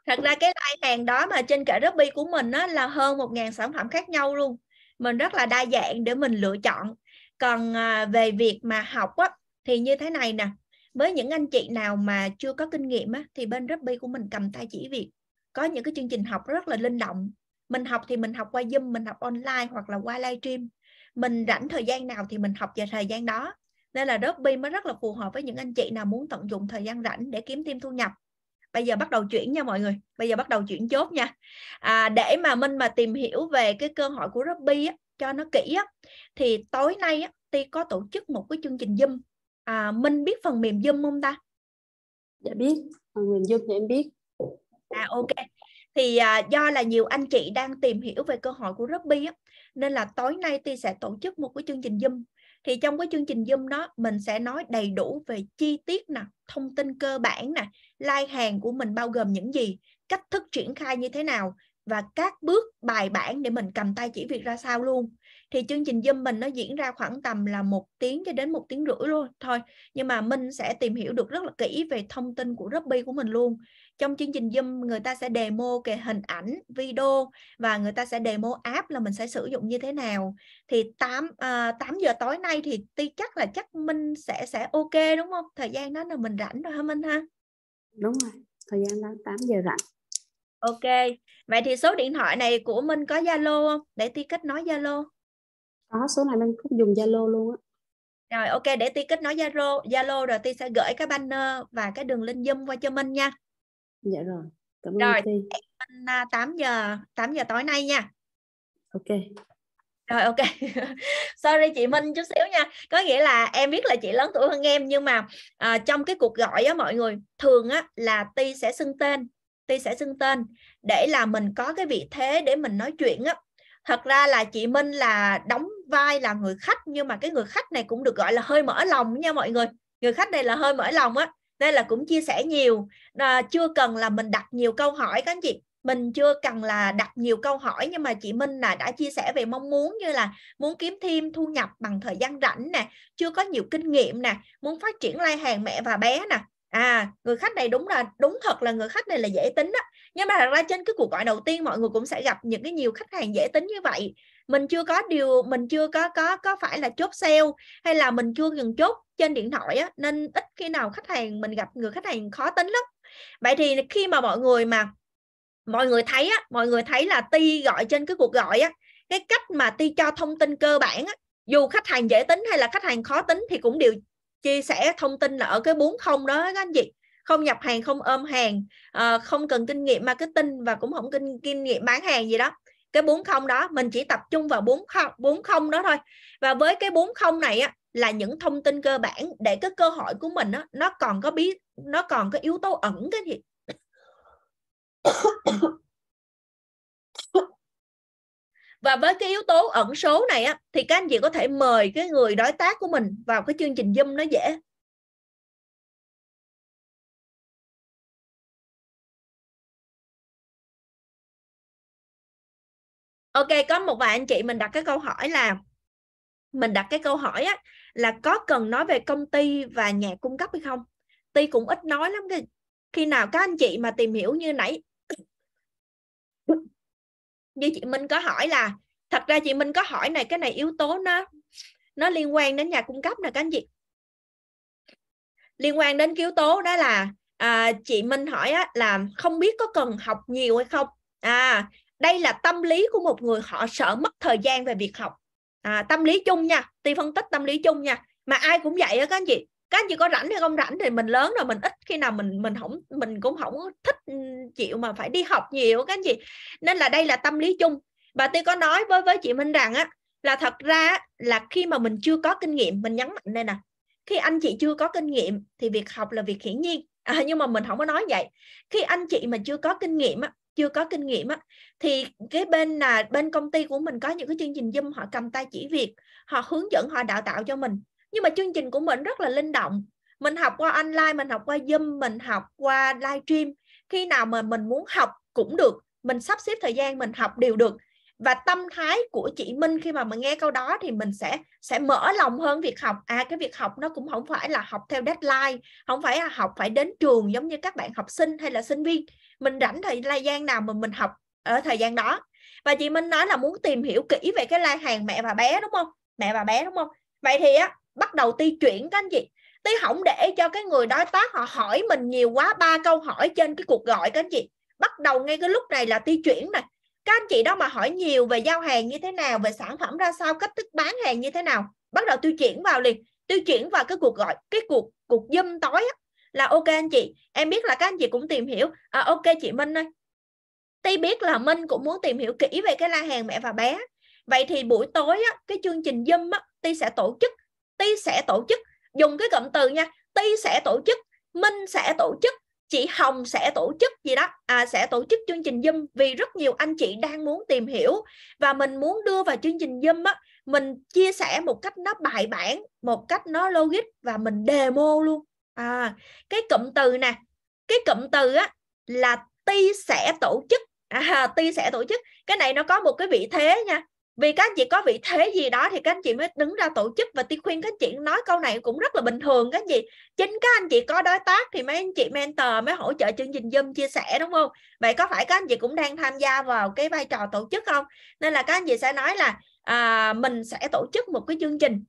thật ra cái lai hàng đó mà trên cả Robby của mình á, là hơn một ngàn sản phẩm khác nhau luôn. Mình rất là đa dạng để mình lựa chọn. Còn à, về việc mà học á, thì như thế này nè. Với những anh chị nào mà chưa có kinh nghiệm á, thì bên Robby của mình cầm tay chỉ việc có những cái chương trình học rất là linh động. Mình học thì mình học qua Zoom mình học online hoặc là qua livestream. Mình rảnh thời gian nào thì mình học vào thời gian đó. Nên là Robby mới rất là phù hợp với những anh chị nào muốn tận dụng thời gian rảnh để kiếm thêm thu nhập bây giờ bắt đầu chuyển nha mọi người. Bây giờ bắt đầu chuyển chốt nha. À, để mà minh mà tìm hiểu về cái cơ hội của Ruby á, cho nó kỹ á, thì tối nay á, ti có tổ chức một cái chương trình zoom. À, minh biết phần mềm zoom không ta? Dạ biết phần mềm zoom thì em biết. À ok. Thì à, do là nhiều anh chị đang tìm hiểu về cơ hội của Ruby á, nên là tối nay ti sẽ tổ chức một cái chương trình zoom thì trong cái chương trình Zoom đó, mình sẽ nói đầy đủ về chi tiết nè, thông tin cơ bản nè, lai hàng của mình bao gồm những gì, cách thức triển khai như thế nào và các bước bài bản để mình cầm tay chỉ việc ra sao luôn. Thì chương trình Zoom mình nó diễn ra khoảng tầm là một tiếng cho đến một tiếng rưỡi luôn thôi. Nhưng mà Minh sẽ tìm hiểu được rất là kỹ về thông tin của Ruby của mình luôn trong chương trình Zoom người ta sẽ demo cái hình ảnh video và người ta sẽ demo app là mình sẽ sử dụng như thế nào. Thì 8 à, 8 giờ tối nay thì ti chắc là chắc Minh sẽ sẽ ok đúng không? Thời gian đó là mình rảnh rồi hả Minh ha? Đúng rồi thời gian đó 8 giờ rảnh. Ok vậy thì số điện thoại này của Minh có Zalo không? Để ti kết nối Zalo. Có số này Minh cũng dùng Zalo luôn á. Rồi ok để ti kết nối Zalo Zalo rồi ti sẽ gửi cái banner và cái đường link Zoom qua cho Minh nha dạ rồi cảm ơn rồi Ti. 8 giờ 8 giờ tối nay nha. Ok. Rồi ok. Sorry chị Minh chút xíu nha. Có nghĩa là em biết là chị lớn tuổi hơn em nhưng mà à, trong cái cuộc gọi á mọi người thường á là Ti sẽ xưng tên Ti sẽ xưng tên để là mình có cái vị thế để mình nói chuyện á. Thật ra là chị Minh là đóng vai là người khách nhưng mà cái người khách này cũng được gọi là hơi mở lòng nha mọi người. Người khách này là hơi mở lòng á nên là cũng chia sẻ nhiều. À, chưa cần là mình đặt nhiều câu hỏi các anh chị. Mình chưa cần là đặt nhiều câu hỏi nhưng mà chị Minh là đã chia sẻ về mong muốn như là muốn kiếm thêm thu nhập bằng thời gian rảnh nè chưa có nhiều kinh nghiệm nè muốn phát triển lai hàng mẹ và bé nè. À người khách này đúng là đúng thật là người khách này là dễ tính đó. Nhưng mà thật ra trên cái cuộc gọi đầu tiên mọi người cũng sẽ gặp những cái nhiều khách hàng dễ tính như vậy mình chưa có điều, mình chưa có có có phải là chốt sale hay là mình chưa dừng chốt trên điện thoại á, nên ít khi nào khách hàng mình gặp người khách hàng khó tính lắm. Vậy thì khi mà mọi người mà, mọi người thấy á, mọi người thấy là ti gọi trên cái cuộc gọi á, cái cách mà ti cho thông tin cơ bản á, dù khách hàng dễ tính hay là khách hàng khó tính thì cũng đều chia sẻ thông tin là ở cái bốn không đó các anh chị. Không nhập hàng, không ôm hàng ờ, không cần kinh nghiệm marketing và cũng không kinh kinh nghiệm bán hàng gì đó cái bốn không đó, mình chỉ tập trung vào bốn không bốn không đó thôi. Và với cái bốn không này á, là những thông tin cơ bản để cái cơ hội của mình á, nó còn có bí, nó còn có yếu tố ẩn cái gì. Và với cái yếu tố ẩn số này á, thì các anh chị có thể mời cái người đối tác của mình vào cái chương trình Zoom nó dễ. Ok có một vài anh chị mình đặt cái câu hỏi là mình đặt cái câu hỏi á là có cần nói về công ty và nhà cung cấp hay không? Ty cũng ít nói lắm cái khi nào các anh chị mà tìm hiểu như nãy như chị Minh có hỏi là thật ra chị Minh có hỏi này cái này yếu tố nó nó liên quan đến nhà cung cấp nè các anh chị. Liên quan đến yếu tố đó là à, chị Minh hỏi á, là không biết có cần học nhiều hay không? À đây là tâm lý của một người họ sợ mất thời gian về việc học. À, tâm lý chung nha ti phân tích tâm lý chung nha. Mà ai cũng vậy á các anh chị. Các anh chị có rảnh hay không rảnh thì mình lớn rồi mình ít khi nào mình mình không mình cũng không thích ừ, chịu mà phải đi học nhiều các anh chị. Nên là đây là tâm lý chung. Và tôi có nói với với chị Minh rằng á là thật ra là khi mà mình chưa có kinh nghiệm mình nhấn mạnh đây nè. Khi anh chị chưa có kinh nghiệm thì việc học là việc hiển nhiên. À, nhưng mà mình không có nói vậy. Khi anh chị mà chưa có kinh nghiệm á chưa có kinh nghiệm á, thì cái bên là bên công ty của mình có những cái chương trình zoom, họ cầm tay chỉ việc, họ hướng dẫn, họ đào tạo cho mình. Nhưng mà chương trình của mình rất là linh động. Mình học qua online, mình học qua zoom, mình học qua live stream. Khi nào mà mình muốn học cũng được, mình sắp xếp thời gian mình học đều được. Và tâm thái của chị Minh khi mà mình nghe câu đó thì mình sẽ sẽ mở lòng hơn việc học. À cái việc học nó cũng không phải là học theo deadline, không phải là học phải đến trường giống như các bạn học sinh hay là sinh viên mình rảnh thời gian nào mà mình học ở thời gian đó. Và chị Minh nói là muốn tìm hiểu kỹ về cái lai hàng mẹ và bé đúng không? Mẹ và bé đúng không? Vậy thì á bắt đầu ti chuyển các anh chị. Ti không để cho cái người đối tác họ hỏi mình nhiều quá ba câu hỏi trên cái cuộc gọi các anh chị. Bắt đầu ngay cái lúc này là ti chuyển này các anh chị đó mà hỏi nhiều về giao hàng như thế nào về sản phẩm ra sao cách thức bán hàng như thế nào bắt đầu tiêu chuyển vào liền. Tiêu chuyển vào cái cuộc gọi cái cuộc cuộc dâm tối á, là ok anh chị. Em biết là các anh chị cũng tìm hiểu. À, ok chị Minh ơi. Ti biết là Minh cũng muốn tìm hiểu kỹ về cái la hàng mẹ và bé. Vậy thì buổi tối á, cái chương trình dâm á, Ti sẽ tổ chức. Ti sẽ tổ chức. Dùng cái cụm từ nha. Ti sẽ tổ chức. Minh sẽ tổ chức. Chị Hồng sẽ tổ chức gì đó. À, sẽ tổ chức chương trình Zoom vì rất nhiều anh chị đang muốn tìm hiểu. Và mình muốn đưa vào chương trình Zoom á mình chia sẻ một cách nó bài bản một cách nó logic và mình demo luôn à cái cụm từ nè cái cụm từ á là ti sẽ tổ chức. À, ti sẽ tổ chức. Cái này nó có một cái vị thế nha. Vì các anh chị có vị thế gì đó thì các anh chị mới đứng ra tổ chức. Và ti khuyên các anh chị nói câu này cũng rất là bình thường các anh chị. Chính các anh chị có đối tác thì mấy anh chị mentor mới hỗ trợ chương trình Zoom chia sẻ đúng không? Vậy có phải các anh chị cũng đang tham gia vào cái vai trò tổ chức không? Nên là các anh chị sẽ nói là à, mình sẽ tổ chức một cái chương trình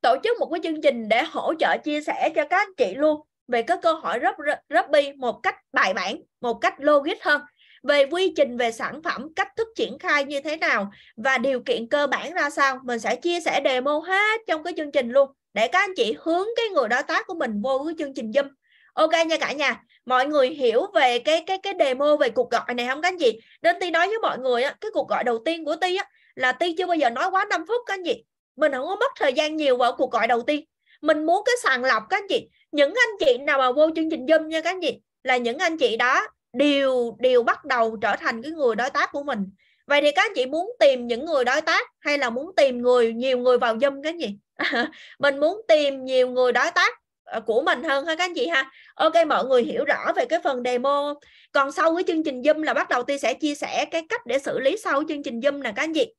tổ chức một cái chương trình để hỗ trợ chia sẻ cho các anh chị luôn về cái câu hỏi rất rất bi một cách bài bản, một cách logic hơn, về quy trình, về sản phẩm, cách thức triển khai như thế nào và điều kiện cơ bản ra sao. Mình sẽ chia sẻ demo hết trong cái chương trình luôn để các anh chị hướng cái người đối tác của mình vô cái chương trình Zoom. Ok nha cả nhà. Mọi người hiểu về cái cái cái demo về cuộc gọi này không các anh chị? Nên ti nói với mọi người á, cái cuộc gọi đầu tiên của ti á là ti chưa bao giờ nói quá 5 phút các anh chị mình không có mất thời gian nhiều vào cuộc gọi đầu tiên. Mình muốn cái sàng lọc các anh chị. Những anh chị nào mà vô chương trình zoom nha các anh chị, là những anh chị đó đều đều bắt đầu trở thành cái người đối tác của mình. Vậy thì các anh chị muốn tìm những người đối tác hay là muốn tìm người, nhiều người vào zoom cái gì mình muốn tìm nhiều người đối tác ờ, của mình hơn ha các anh chị ha. Ok, mọi người hiểu rõ về cái phần demo. Còn sau cái chương trình zoom là bắt đầu tôi sẽ chia sẻ cái cách để xử lý sau chương trình zoom nè các anh chị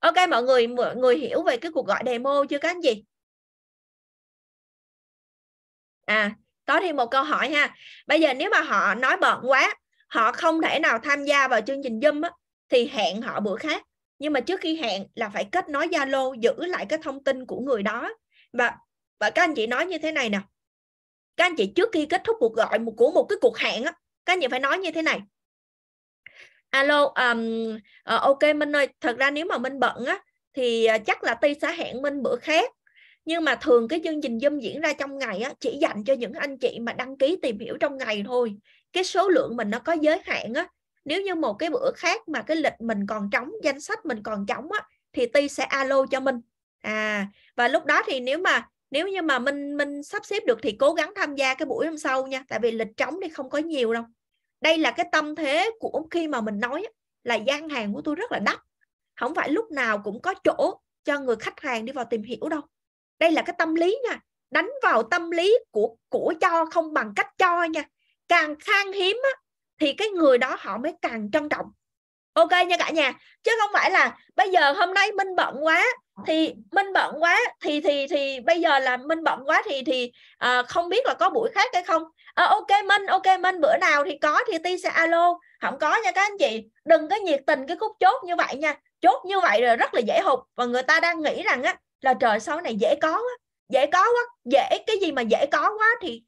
ok mọi người mọi người hiểu về cái cuộc gọi demo chưa các anh chị? À có thêm một câu hỏi ha. Bây giờ nếu mà họ nói bận quá họ không thể nào tham gia vào chương trình zoom á, thì hẹn họ bữa khác. Nhưng mà trước khi hẹn là phải kết nối zalo giữ lại cái thông tin của người đó. Và và các anh chị nói như thế này nè. Các anh chị trước khi kết thúc cuộc gọi một của một cái cuộc hẹn á các anh chị phải nói như thế này alo um, uh, ok minh ơi thật ra nếu mà minh bận á thì ờ, chắc là ti sẽ hẹn minh bữa khác. Nhưng mà thường cái chương trình Zoom diễn ra trong ngày á, chỉ dành cho những anh chị mà đăng ký tìm hiểu trong ngày thôi. Cái số lượng mình nó có giới hạn á. Nếu như một cái bữa khác mà cái lịch mình còn trống danh sách mình còn trống á thì ti sẽ alo cho minh. à và lúc đó thì nếu mà nếu như mà minh minh sắp xếp được thì cố gắng tham gia cái buổi hôm sau nha. Tại vì lịch trống thì không có nhiều đâu đây là cái tâm thế của khi mà mình nói là gian hàng của tôi rất là đắt. Không phải lúc nào cũng có chỗ cho người khách hàng đi vào tìm hiểu đâu. Đây là cái tâm lý nha đánh vào tâm lý của của cho không bằng cách cho nha. Càng khan hiếm á, thì cái người đó họ mới càng trân trọng ok nha cả nhà. Chứ không phải là bây giờ hôm nay minh bận quá thì minh bận quá thì thì thì bây giờ là minh bận quá thì thì à, không biết là có buổi khác hay không. À, ok minh ok minh bữa nào thì có thì ti sẽ alo. Không có nha các anh chị. Đừng có nhiệt tình cái khúc chốt như vậy nha. Chốt như vậy rồi rất là dễ hụt và người ta đang nghĩ rằng á là trời sau này dễ có quá dễ có quá dễ cái gì mà dễ có quá thì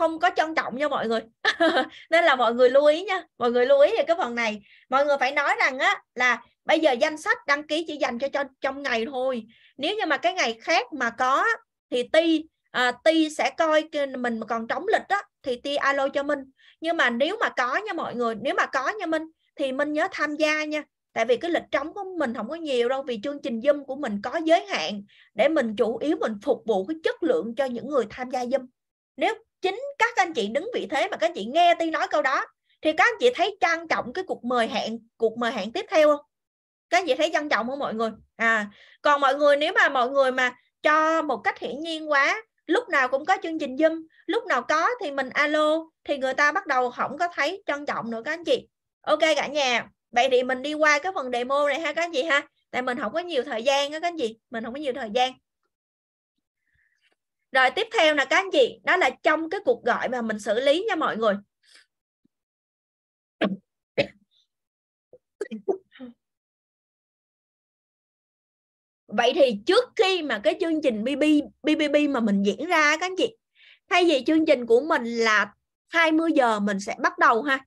không có trân trọng nha mọi người. Nên là mọi người lưu ý nha mọi người lưu ý về cái phần này. Mọi người phải nói rằng á là bây giờ danh sách đăng ký chỉ dành cho, cho trong ngày thôi. Nếu như mà cái ngày khác mà có thì ti à, ti sẽ coi mình còn trống lịch á thì ti alo cho minh. Nhưng mà nếu mà có nha mọi người nếu mà có nha minh thì minh nhớ tham gia nha. Tại vì cái lịch trống của mình không có nhiều đâu vì chương trình Zoom của mình có giới hạn để mình chủ yếu mình phục vụ cái chất lượng cho những người tham gia Zoom. Nếu chính các anh chị đứng vị thế mà các anh chị nghe ti nói câu đó, thì các anh chị thấy trang trọng cái cuộc mời hẹn, cuộc mời hẹn tiếp theo không? Các anh chị thấy trân trọng không mọi người? À còn mọi người, nếu mà mọi người mà cho một cách hiển nhiên quá, lúc nào cũng có chương trình zoom, lúc nào có thì mình alo, thì người ta bắt đầu không có thấy trân trọng nữa các anh chị. Ok cả nhà, vậy thì mình đi qua cái phần demo này ha các anh chị ha. Tại mình không có nhiều thời gian đó các anh chị, mình không có nhiều thời gian rồi tiếp theo là các anh chị, đó là trong cái cuộc gọi mà mình xử lý nha mọi người. Vậy thì trước khi mà cái chương trình BB BBB mà mình diễn ra các anh chị, thay vì chương trình của mình là 20 giờ mình sẽ bắt đầu ha,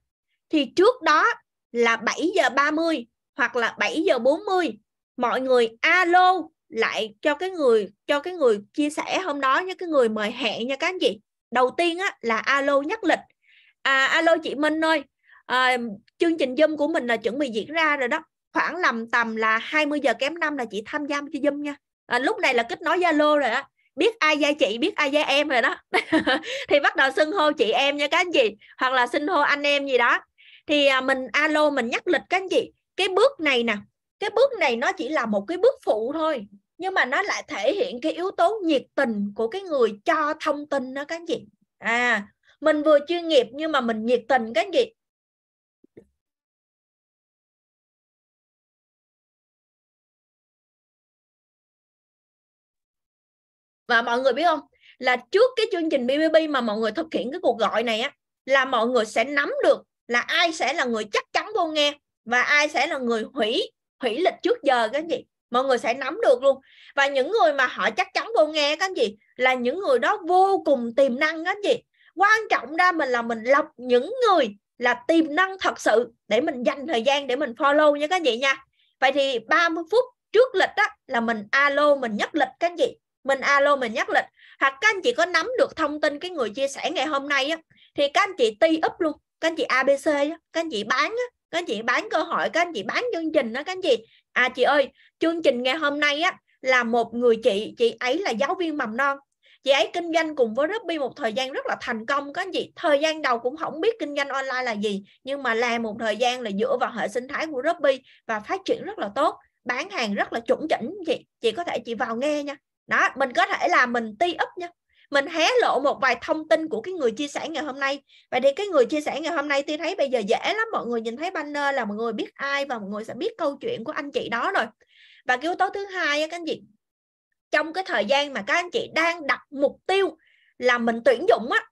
thì trước đó là 7 giờ 30 hoặc là 7 giờ 40 mọi người alo lại cho cái người cho cái người chia sẻ hôm đó với cái người mời hẹn nha các anh chị. Đầu tiên á là alo nhắc lịch. À alo chị Minh ơi. À, chương trình Zoom của mình là chuẩn bị diễn ra rồi đó. Khoảng lầm tầm là 20 giờ kém năm là chị tham gia cho Zoom nha. À, lúc này là kết nối Zalo rồi đó biết ai gia chị biết ai gia em rồi đó. Thì bắt đầu xưng hô chị em nha các anh chị. Hoặc là xưng hô anh em gì đó. Thì à, mình alo mình nhắc lịch các anh chị. Cái bước này nè cái bước này nó chỉ là một cái bước phụ thôi, nhưng mà nó lại thể hiện cái yếu tố nhiệt tình của cái người cho thông tin đó các anh chị. À mình vừa chuyên nghiệp nhưng mà mình nhiệt tình các anh chị. Và mọi người biết không? Là trước cái chương trình BBB mà mọi người thực hiện cái cuộc gọi này á, là mọi người sẽ nắm được là ai sẽ là người chắc chắn vô nghe và ai sẽ là người hủy hủy lịch trước giờ các anh chị mọi người sẽ nắm được luôn. Và những người mà họ chắc chắn vô nghe các anh chị là những người đó vô cùng tiềm năng các anh chị quan trọng ra mình là mình lọc những người là tiềm năng thật sự để mình dành thời gian để mình follow nha các anh chị nha. Vậy thì 30 phút trước lịch đó là mình alo, mình nhắc lịch các anh chị mình alo, mình nhắc lịch. Hoặc các anh chị có nắm được thông tin cái người chia sẻ ngày hôm nay á, thì các anh chị ti up luôn, các anh chị abc á, các anh chị bán á các anh chị bán cơ hội, các anh chị bán chương trình đó, các anh chị. À chị ơi, chương trình ngày hôm nay á, là một người chị chị ấy là giáo viên mầm non. Chị ấy kinh doanh cùng với Ruby một thời gian rất là thành công, các anh chị. Thời gian đầu cũng không biết kinh doanh online là gì, nhưng mà làm một thời gian là dựa vào hệ sinh thái của Ruby và phát triển rất là tốt, bán hàng rất là chuẩn chỉnh, chị chị có thể, chị vào nghe nha. Đó, mình có thể là mình ti up nha mình hé lộ một vài thông tin của cái người chia sẻ ngày hôm nay. Vậy thì cái người chia sẻ ngày hôm nay, tôi thấy bây giờ dễ lắm. Mọi người nhìn thấy banner là mọi người biết ai và mọi người sẽ biết câu chuyện của anh chị đó rồi. Và cái yếu tố thứ hai các anh chị, trong cái thời gian mà các anh chị đang đặt mục tiêu là mình tuyển dụng á,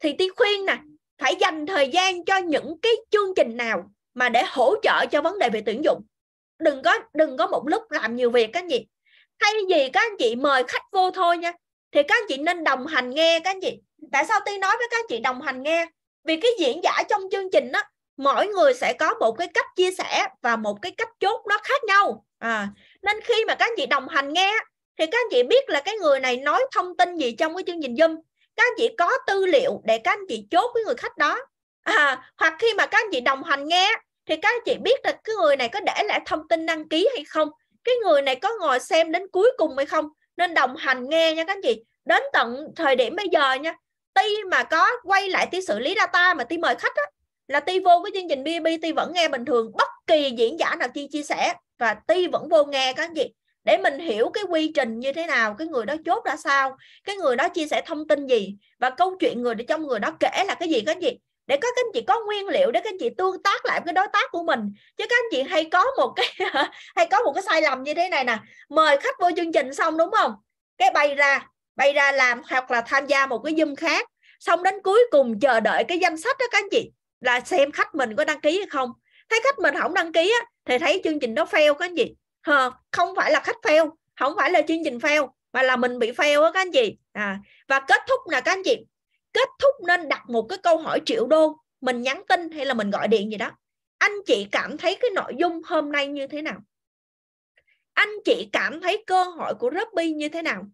thì tôi khuyên nè, phải dành thời gian cho những cái chương trình nào mà để hỗ trợ cho vấn đề về tuyển dụng. Đừng có đừng có một lúc làm nhiều việc, các anh chị. Thay vì các anh chị mời khách vô thôi nha thì các anh chị nên đồng hành nghe các anh chị. Tại sao tôi nói với các anh chị đồng hành nghe? Vì cái diễn giả trong chương trình đó mỗi người sẽ có một cái cách chia sẻ và một cái cách chốt nó khác nhau. À, nên khi mà các anh chị đồng hành nghe thì các anh chị biết là cái người này nói thông tin gì trong cái chương trình Zoom. Các anh chị có tư liệu để các anh chị chốt với người khách đó. À, hoặc khi mà các anh chị đồng hành nghe thì các anh chị biết là cái người này có để lại thông tin đăng ký hay không? Cái người này có ngồi xem đến cuối cùng hay không? Nên đồng hành nghe nha các anh chị. Đến tận thời điểm bây giờ nha, ti mà có quay lại ti xử lý data mà ti mời khách á, là ti vô cái chương trình BB ti vẫn nghe bình thường. Bất kỳ diễn giả nào chi chia sẻ, và ti vẫn vô nghe các anh chị. Để mình hiểu cái quy trình như thế nào, cái người đó chốt ra sao, cái người đó chia sẻ thông tin gì, và câu chuyện người trong người đó kể là cái gì các anh chị để các anh chị có nguyên liệu để các anh chị tương tác lại với đối tác của mình. Chứ các anh chị hay có một cái hay có một cái sai lầm như thế này nè. Mời khách vô chương trình xong đúng không? Cái bay ra bay ra làm hoặc là tham gia một cái zoom khác. Xong đến cuối cùng chờ đợi cái danh sách đó các anh chị. Là xem khách mình có đăng ký hay không. Thấy khách mình không đăng ký á, thì thấy chương trình đó fail các anh chị. Hờ, không phải là khách fail không phải là chương trình fail mà là mình bị fail á các anh chị. À, và kết thúc là các anh chị kết thúc nên đặt một cái câu hỏi triệu đô mình nhắn tin hay là mình gọi điện gì đó. Anh chị cảm thấy cái nội dung hôm nay như thế nào? Anh chị cảm thấy cơ hội của Ruby như thế nào?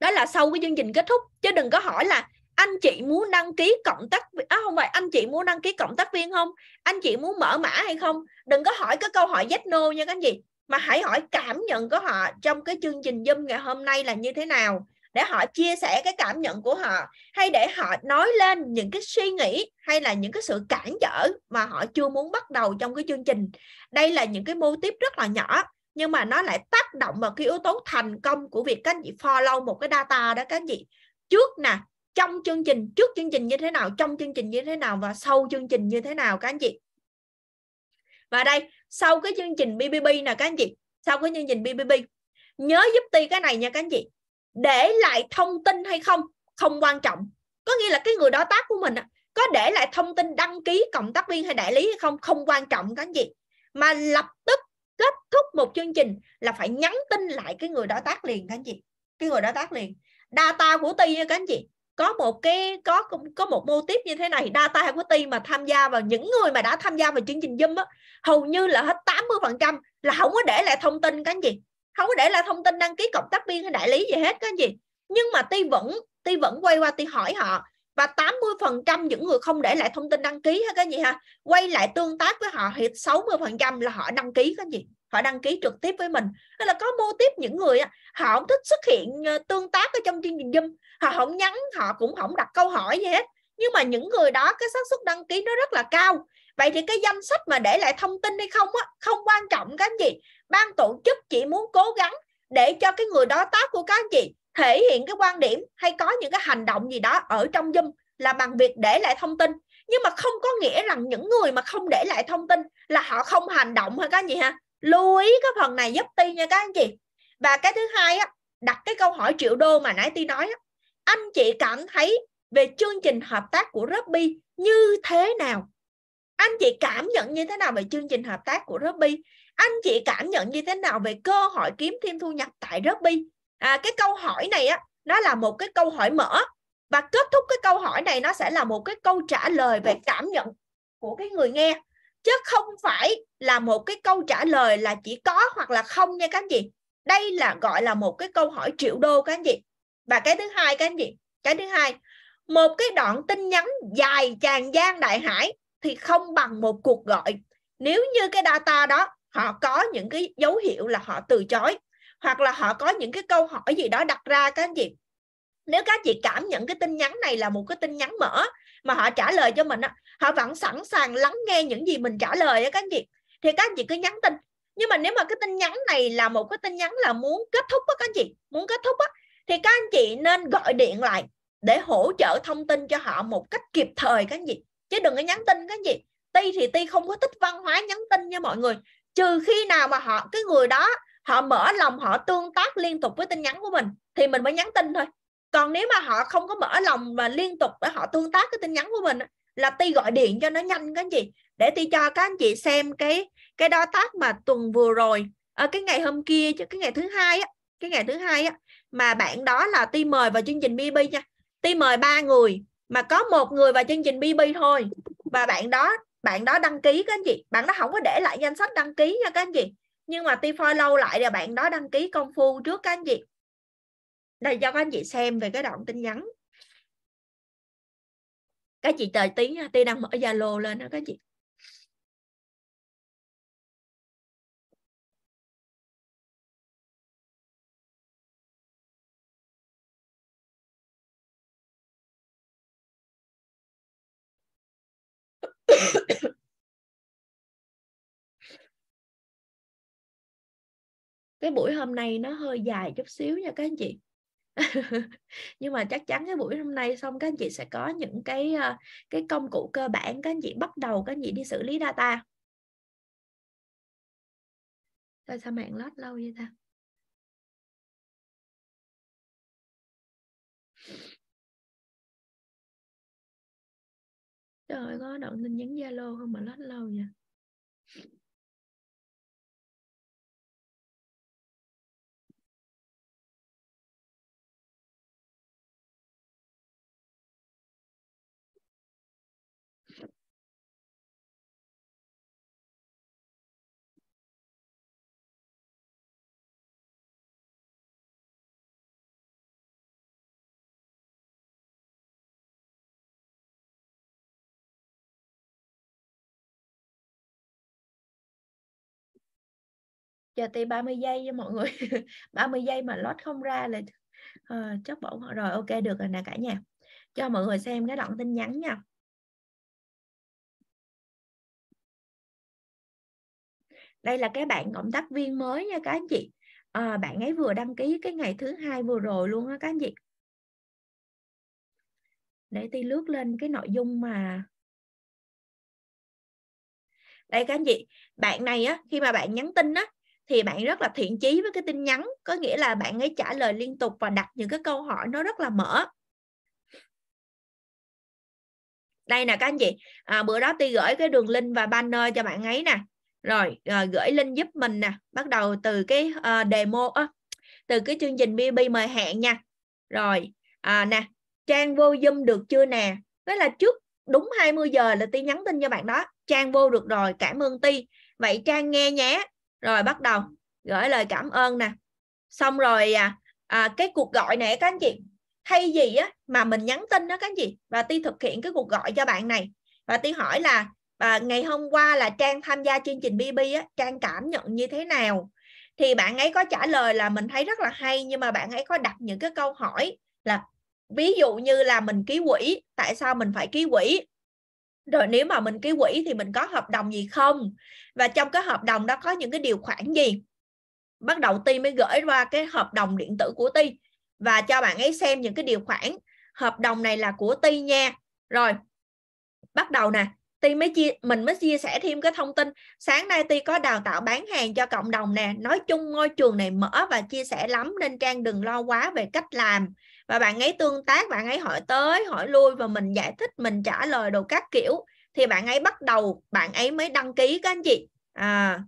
Đó là sau cái chương trình kết thúc chứ đừng có hỏi là anh chị muốn đăng ký cộng tác à, không phải anh chị muốn đăng ký cộng tác viên không? Anh chị muốn mở mã hay không? Đừng có hỏi cái câu hỏi yes no nha các anh chị mà hãy hỏi cảm nhận của họ trong cái chương trình Zoom ngày hôm nay là như thế nào, để họ chia sẻ cái cảm nhận của họ, hay để họ nói lên những cái suy nghĩ hay là những cái sự cản trở mà họ chưa muốn bắt đầu trong cái chương trình. Đây là những cái mô tiếp rất là nhỏ, nhưng mà nó lại tác động vào cái yếu tố thành công của việc các anh chị follow một cái data đó các anh chị. Trước nè, trong chương trình, trước chương trình như thế nào, trong chương trình như thế nào và sau chương trình như thế nào các anh chị. Và đây sau cái chương trình BBB nè các anh chị. Sau cái chương trình BBB nhớ giúp ti cái này nha các anh chị. Để lại thông tin hay không? Không quan trọng. Có nghĩa là cái người đối tác của mình có để lại thông tin đăng ký cộng tác viên hay đại lý hay không? Không quan trọng các anh chị. Mà lập tức kết thúc một chương trình là phải nhắn tin lại cái người đối tác liền các anh chị. Cái người đối tác liền. Data của ti nha các anh chị có một cái, có có một mô tiếp như thế này, data của team mà tham gia vào những người mà đã tham gia vào chương trình Zoom á, hầu như là hết 80 phần trăm là không có để lại thông tin các anh chị. Không có để lại thông tin đăng ký cộng tác viên hay đại lý gì hết các anh chị. Nhưng mà ti vẫn ti vẫn quay qua, ti hỏi họ và 80 phần trăm những người không để lại thông tin đăng ký hay cái gì ha, quay lại tương tác với họ thì 60 phần trăm là họ đăng ký cái gì họ đăng ký trực tiếp với mình. Hay là có mô tiếp những người họ không thích xuất hiện ờ, tương tác ở trong chương trình Zoom. Họ không nhắn, họ cũng không đặt câu hỏi gì hết. Nhưng mà những người đó, cái xác suất đăng ký nó rất là cao. Vậy thì cái danh sách mà để lại thông tin hay không á, không quan trọng, các anh chị. Ban tổ chức chỉ muốn cố gắng để cho cái người đó tác của các anh chị thể hiện cái quan điểm hay có những cái hành động gì đó ở trong Zoom là bằng việc để lại thông tin. Nhưng mà không có nghĩa rằng những người mà không để lại thông tin là họ không hành động hay cái gì ha? Lưu ý cái phần này giúp ti nha các anh chị. Và cái thứ hai á đặt cái câu hỏi triệu đô mà nãy ti nói á. Anh chị cảm thấy về chương trình hợp tác của Robby như thế nào? Anh chị cảm nhận như thế nào về chương trình hợp tác của Robby anh chị cảm nhận như thế nào về cơ hội kiếm thêm thu nhập tại Robby à, cái câu hỏi này á nó là một cái câu hỏi mở. Và kết thúc cái câu hỏi này nó sẽ là một cái câu trả lời về cảm nhận của cái người nghe chứ không phải là một cái câu trả lời là chỉ có hoặc là không nha các anh chị. Đây là, gọi là một cái câu hỏi triệu đô các anh chị. Và cái thứ hai các anh chị, cái thứ hai, một cái đoạn tin nhắn dài tràn gian đại hải thì không bằng một cuộc gọi. Nếu như cái data đó, họ có những cái dấu hiệu là họ từ chối, hoặc là họ có những cái câu hỏi gì đó đặt ra các anh chị. Nếu các chị cảm nhận cái tin nhắn này là một cái tin nhắn mở mà họ trả lời cho mình họ vẫn sẵn sàng lắng nghe những gì mình trả lời các anh chị. Thì các anh chị cứ nhắn tin. Nhưng mà nếu mà cái tin nhắn này là một cái tin nhắn là muốn kết thúc á các anh chị, muốn kết thúc á, thì các anh chị nên gọi điện lại để hỗ trợ thông tin cho họ một cách kịp thời các anh chị. Chứ đừng có nhắn tin các anh chị. Ti thì ti không có thích văn hóa nhắn tin nha mọi người. Trừ khi nào mà họ, cái người đó, họ mở lòng, họ tương tác liên tục với tin nhắn của mình, thì mình mới nhắn tin thôi. Còn nếu mà họ không có mở lòng và liên tục để họ tương tác cái tin nhắn của mình là ti gọi điện cho nó nhanh các anh chị để ti cho các anh chị xem cái cái đo tác mà tuần vừa rồi, ở cái ngày hôm kia cái ngày thứ hai á, cái ngày thứ hai á, mà bạn đó là ti mời vào chương trình BB nha. Ti mời ba người, mà có một người vào chương trình BB thôi. Và bạn đó bạn đó đăng ký các anh chị. Bạn đó không có để lại danh sách đăng ký nha các anh chị. Nhưng mà ti follow lại là bạn đó đăng ký công phu trước các anh chị. Đây, cho các anh chị xem về cái đoạn tin nhắn các chị trời nha, tí đang mở zalo lên đó các chị cái buổi hôm nay nó hơi dài chút xíu nha các anh chị. nhưng mà chắc chắn cái buổi hôm nay xong các anh chị sẽ có những cái ờ, cái công cụ cơ bản, các anh chị bắt đầu, các anh chị đi xử lý data. Tại sao mạng lót lâu vậy ta? Trời có đoạn tin nhắn zalo không mà lót lâu vậy? Chờ tí 30 giây cho mọi người. 30 giây mà lót không ra là à, chắc bỏ rồi ok được rồi nè cả nhà. Cho mọi người xem cái đoạn tin nhắn nha. Đây là cái bạn cộng tác viên mới nha các anh chị. À, bạn ấy vừa đăng ký cái ngày thứ hai vừa rồi luôn á các anh chị. Để ti lướt lên cái nội dung mà đây các anh chị bạn này á khi mà bạn nhắn tin á thì bạn rất là thiện chí với cái tin nhắn có nghĩa là bạn ấy trả lời liên tục và đặt những cái câu hỏi nó rất là mở. Đây nè các anh chị à, bữa đó ti gửi cái đường link và banner cho bạn ấy nè. Rồi à, gửi link giúp mình nè bắt đầu từ cái à, demo à, từ cái chương trình BB mời hẹn nha. Rồi à, nè trang vô zoom được chưa nè? Với là trước đúng 20 giờ là ti nhắn tin cho bạn đó. Trang vô được rồi cảm ơn ti. Vậy trang nghe nhé rồi bắt đầu gửi lời cảm ơn nè. Xong rồi à, à, cái cuộc gọi này các anh chị thay gì á mà mình nhắn tin đó các anh chị và ti thực hiện cái cuộc gọi cho bạn này. Và ti hỏi là à, ngày hôm qua là trang tham gia chương trình bb á trang cảm nhận như thế nào? Thì bạn ấy có trả lời là mình thấy rất là hay nhưng mà bạn ấy có đặt những cái câu hỏi là ví dụ như là mình ký quỹ tại sao mình phải ký quỹ? Rồi nếu mà mình ký quỹ thì mình có hợp đồng gì không? Và trong cái hợp đồng đó có những cái điều khoản gì? Bắt đầu ti mới gửi qua cái hợp đồng điện tử của ti. Và cho bạn ấy xem những cái điều khoản hợp đồng này là của ti nha. Rồi, bắt đầu nè. Ti mới chia, mình mới chia sẻ thêm cái thông tin. Sáng nay ti có đào tạo bán hàng cho cộng đồng nè. Nói chung ngôi trường này mở và chia sẻ lắm, nên trang đừng lo quá về cách làm và bạn ấy tương tác bạn ấy hỏi tới hỏi lui và mình giải thích mình trả lời đồ các kiểu. Thì bạn ấy bắt đầu bạn ấy mới đăng ký các anh chị. À,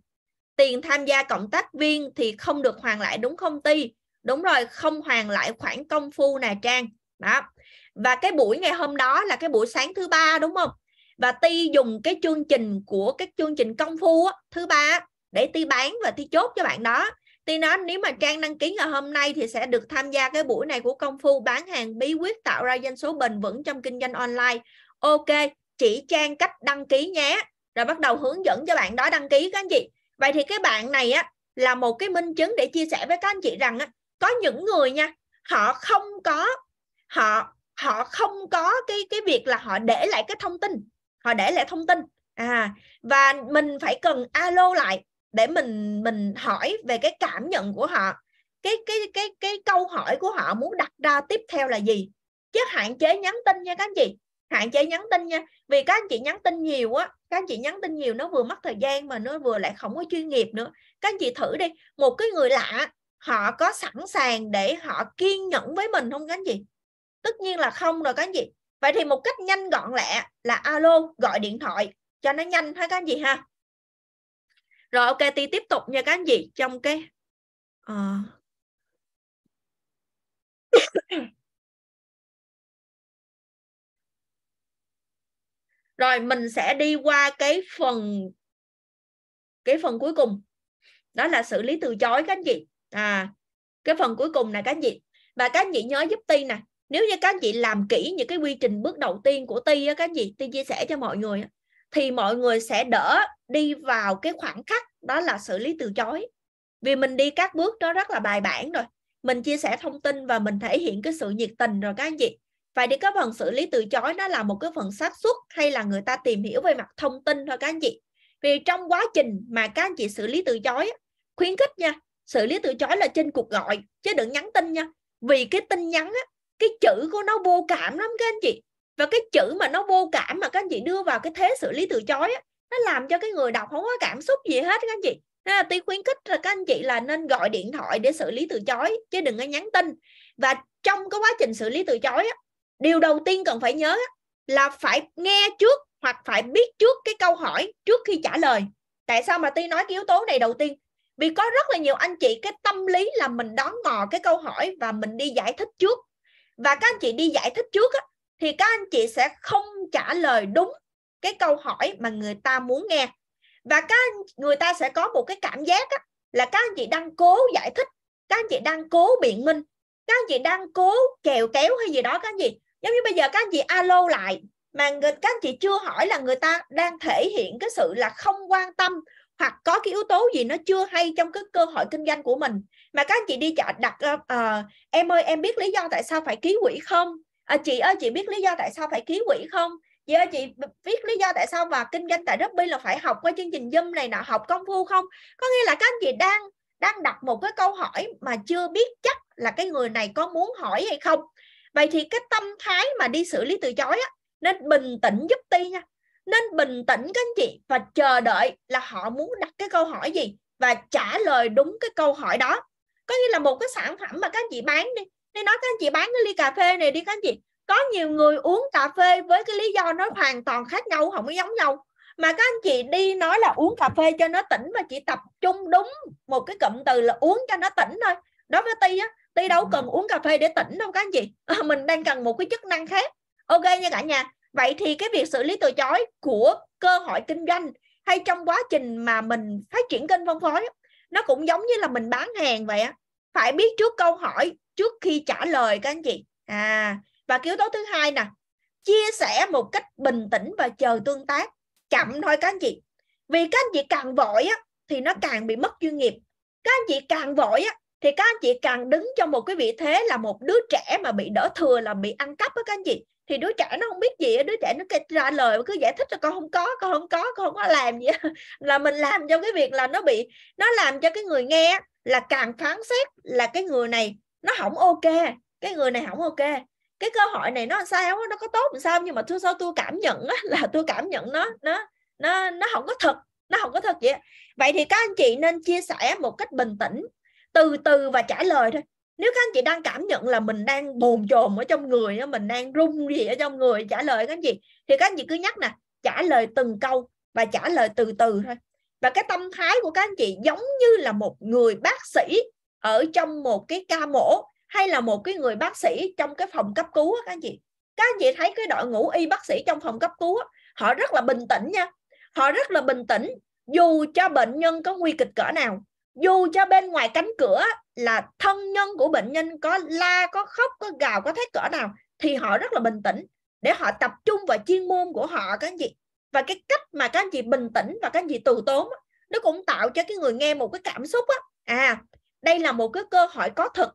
tiền tham gia cộng tác viên thì không được hoàn lại đúng không ty. Đúng rồi không hoàn lại khoản công phu nè trang. Đó. Và cái buổi ngày hôm đó là cái buổi sáng thứ ba đúng không? Và ti dùng cái chương trình của cái chương trình công phu á, thứ ba để ti bán và ti chốt cho bạn đó. Ti nói nếu mà Trang đăng ký ngày hôm nay thì sẽ được tham gia cái buổi này của công phu bán hàng bí quyết tạo ra doanh số bền vững trong kinh doanh online. Ok, chỉ Trang cách đăng ký nhé. Rồi bắt đầu hướng dẫn cho bạn đó đăng ký các anh chị. Vậy thì cái bạn này á là một cái minh chứng để chia sẻ với các anh chị rằng á có những người nha, họ không có họ họ không có cái cái việc là họ để lại cái thông tin, họ để lại thông tin. À và mình phải cần alo lại để mình mình hỏi về cái cảm nhận của họ, cái cái cái cái câu hỏi của họ muốn đặt ra tiếp theo là gì? Chứ hạn chế nhắn tin nha các anh chị, hạn chế nhắn tin nha. Vì các anh chị nhắn tin nhiều á, các anh chị nhắn tin nhiều nó vừa mất thời gian mà nó vừa lại không có chuyên nghiệp nữa. Các anh chị thử đi, một cái người lạ, họ có sẵn sàng để họ kiên nhẫn với mình không các anh chị? Tất nhiên là không rồi các anh chị. Vậy thì một cách nhanh gọn lẹ là alo, gọi điện thoại, cho nó nhanh ha các anh chị ha rồi ok ti tiếp tục nha các anh chị trong cái uh... rồi mình sẽ đi qua cái phần cái phần cuối cùng. Đó là xử lý từ chối các anh chị. À cái phần cuối cùng này các anh chị. Và các anh chị nhớ giúp ti nè. Nếu như các anh chị làm kỹ những cái quy trình bước đầu tiên của ti á các anh chị ti chia sẻ cho mọi người thì mọi người sẽ đỡ đi vào cái khoảng khắc đó là xử lý từ chối. Vì mình đi các bước đó rất là bài bản rồi. Mình chia sẻ thông tin và mình thể hiện cái sự nhiệt tình rồi các anh chị. Vậy thì cái phần xử lý từ chối nó là một cái phần xác suất hay là người ta tìm hiểu về mặt thông tin thôi các anh chị? Vì trong quá trình mà các anh chị xử lý từ chối khuyến khích nha xử lý từ chối là trên cuộc gọi chứ đừng nhắn tin nha. Vì cái tin nhắn á, cái chữ của nó vô cảm lắm các anh chị và cái chữ mà nó vô cảm mà các anh chị đưa vào cái thế xử lý từ chối á, nó làm cho cái người đọc không có cảm xúc gì hết các anh chị. Nên là tôi khuyến khích là các anh chị là nên gọi điện thoại để xử lý từ chối chứ đừng có nhắn tin. Và trong cái quá trình xử lý từ chối á, điều đầu tiên cần phải nhớ á, là phải nghe trước hoặc phải biết trước cái câu hỏi trước khi trả lời. Tại sao mà tôi nói cái yếu tố này đầu tiên? Vì có rất là nhiều anh chị cái tâm lý là mình đón ngò cái câu hỏi và mình đi giải thích trước. Và các anh chị đi giải thích trước á, thì các anh chị sẽ không trả lời đúng cái câu hỏi mà người ta muốn nghe. Và các người ta sẽ có một cái cảm giác á, là các anh chị đang cố giải thích các anh chị đang cố biện minh các anh chị đang cố kèo kéo hay gì đó các anh chị. Giống như bây giờ các anh chị alo lại mà người, các anh chị chưa hỏi là người ta đang thể hiện cái sự là không quan tâm hoặc có cái yếu tố gì nó chưa hay trong cái cơ hội kinh doanh của mình. Mà các anh chị đi chợ đặt uh, em ơi em biết lý do tại sao phải ký quỹ không? À, chị ơi chị biết lý do tại sao phải ký quỹ không? Chị ơi chị biết lý do tại sao mà kinh doanh tại Robin là phải học qua chương trình Zoom này nọ học công phu không? Có nghĩa là các anh chị đang đang đặt một cái câu hỏi mà chưa biết chắc là cái người này có muốn hỏi hay không? Vậy thì cái tâm thái mà đi xử lý từ chối á nên bình tĩnh giúp ti nha. Nên bình tĩnh các anh chị và chờ đợi là họ muốn đặt cái câu hỏi gì và trả lời đúng cái câu hỏi đó. Có nghĩa là một cái sản phẩm mà các anh chị bán đi nên nói các anh chị bán cái ly cà phê này đi các anh chị. Có nhiều người uống cà phê với cái lý do nó hoàn toàn khác nhau không có giống nhau. Mà các anh chị đi nói là uống cà phê cho nó tỉnh mà chỉ tập trung đúng một cái cụm từ là uống cho nó tỉnh thôi. Đối với ti á ti đâu cần uống cà phê để tỉnh đâu các anh chị. À, mình đang cần một cái chức năng khác. Ok nha cả nhà. Vậy thì cái việc xử lý từ chối của cơ hội kinh doanh hay trong quá trình mà mình phát triển kênh phân phối nó cũng giống như là mình bán hàng vậy á. Phải biết trước câu hỏi trước khi trả lời các anh chị. À và cái yếu tố thứ hai nè, chia sẻ một cách bình tĩnh và chờ tương tác. Chậm thôi các anh chị. Vì các anh chị càng vội á, thì nó càng bị mất chuyên nghiệp. Các anh chị càng vội á, thì các anh chị càng đứng trong một cái vị thế là một đứa trẻ mà bị đỡ thừa, là bị ăn cắp á các anh chị. Thì đứa trẻ nó không biết gì đứa trẻ nó ra lời cứ giải thích cho con không có, con không có, con không có làm gì là mình làm cho cái việc là nó bị, nó làm cho cái người nghe là càng phán xét là cái người này nó không ok cái người này không ok. Cái cơ hội này nó sao nó có tốt làm sao nhưng mà tôi sao tôi cảm nhận á, là tôi cảm nhận nó nó nó nó không có thật nó không có thật vậy vậy thì các anh chị nên chia sẻ một cách bình tĩnh từ từ và trả lời thôi. Nếu các anh chị đang cảm nhận là mình đang bồn chồn ở trong người mình đang rung gì ở trong người trả lời các anh chị thì các anh chị cứ nhắc nè trả lời từng câu và trả lời từ từ thôi. Và cái tâm thái của các anh chị giống như là một người bác sĩ ở trong một cái ca mổ hay là một cái người bác sĩ trong cái phòng cấp cứu á, các anh chị. Các anh chị thấy cái đội ngũ y bác sĩ trong phòng cấp cứu á, họ rất là bình tĩnh nha. Họ rất là bình tĩnh dù cho bệnh nhân có nguy kịch cỡ nào dù cho bên ngoài cánh cửa là thân nhân của bệnh nhân có la có khóc có gào có thét cỡ nào thì họ rất là bình tĩnh để họ tập trung vào chuyên môn của họ các anh chị. Và cái cách mà các anh chị bình tĩnh và các anh chị từ tốn nó cũng tạo cho cái người nghe một cái cảm xúc á. À đây là một cái cơ hội có thực.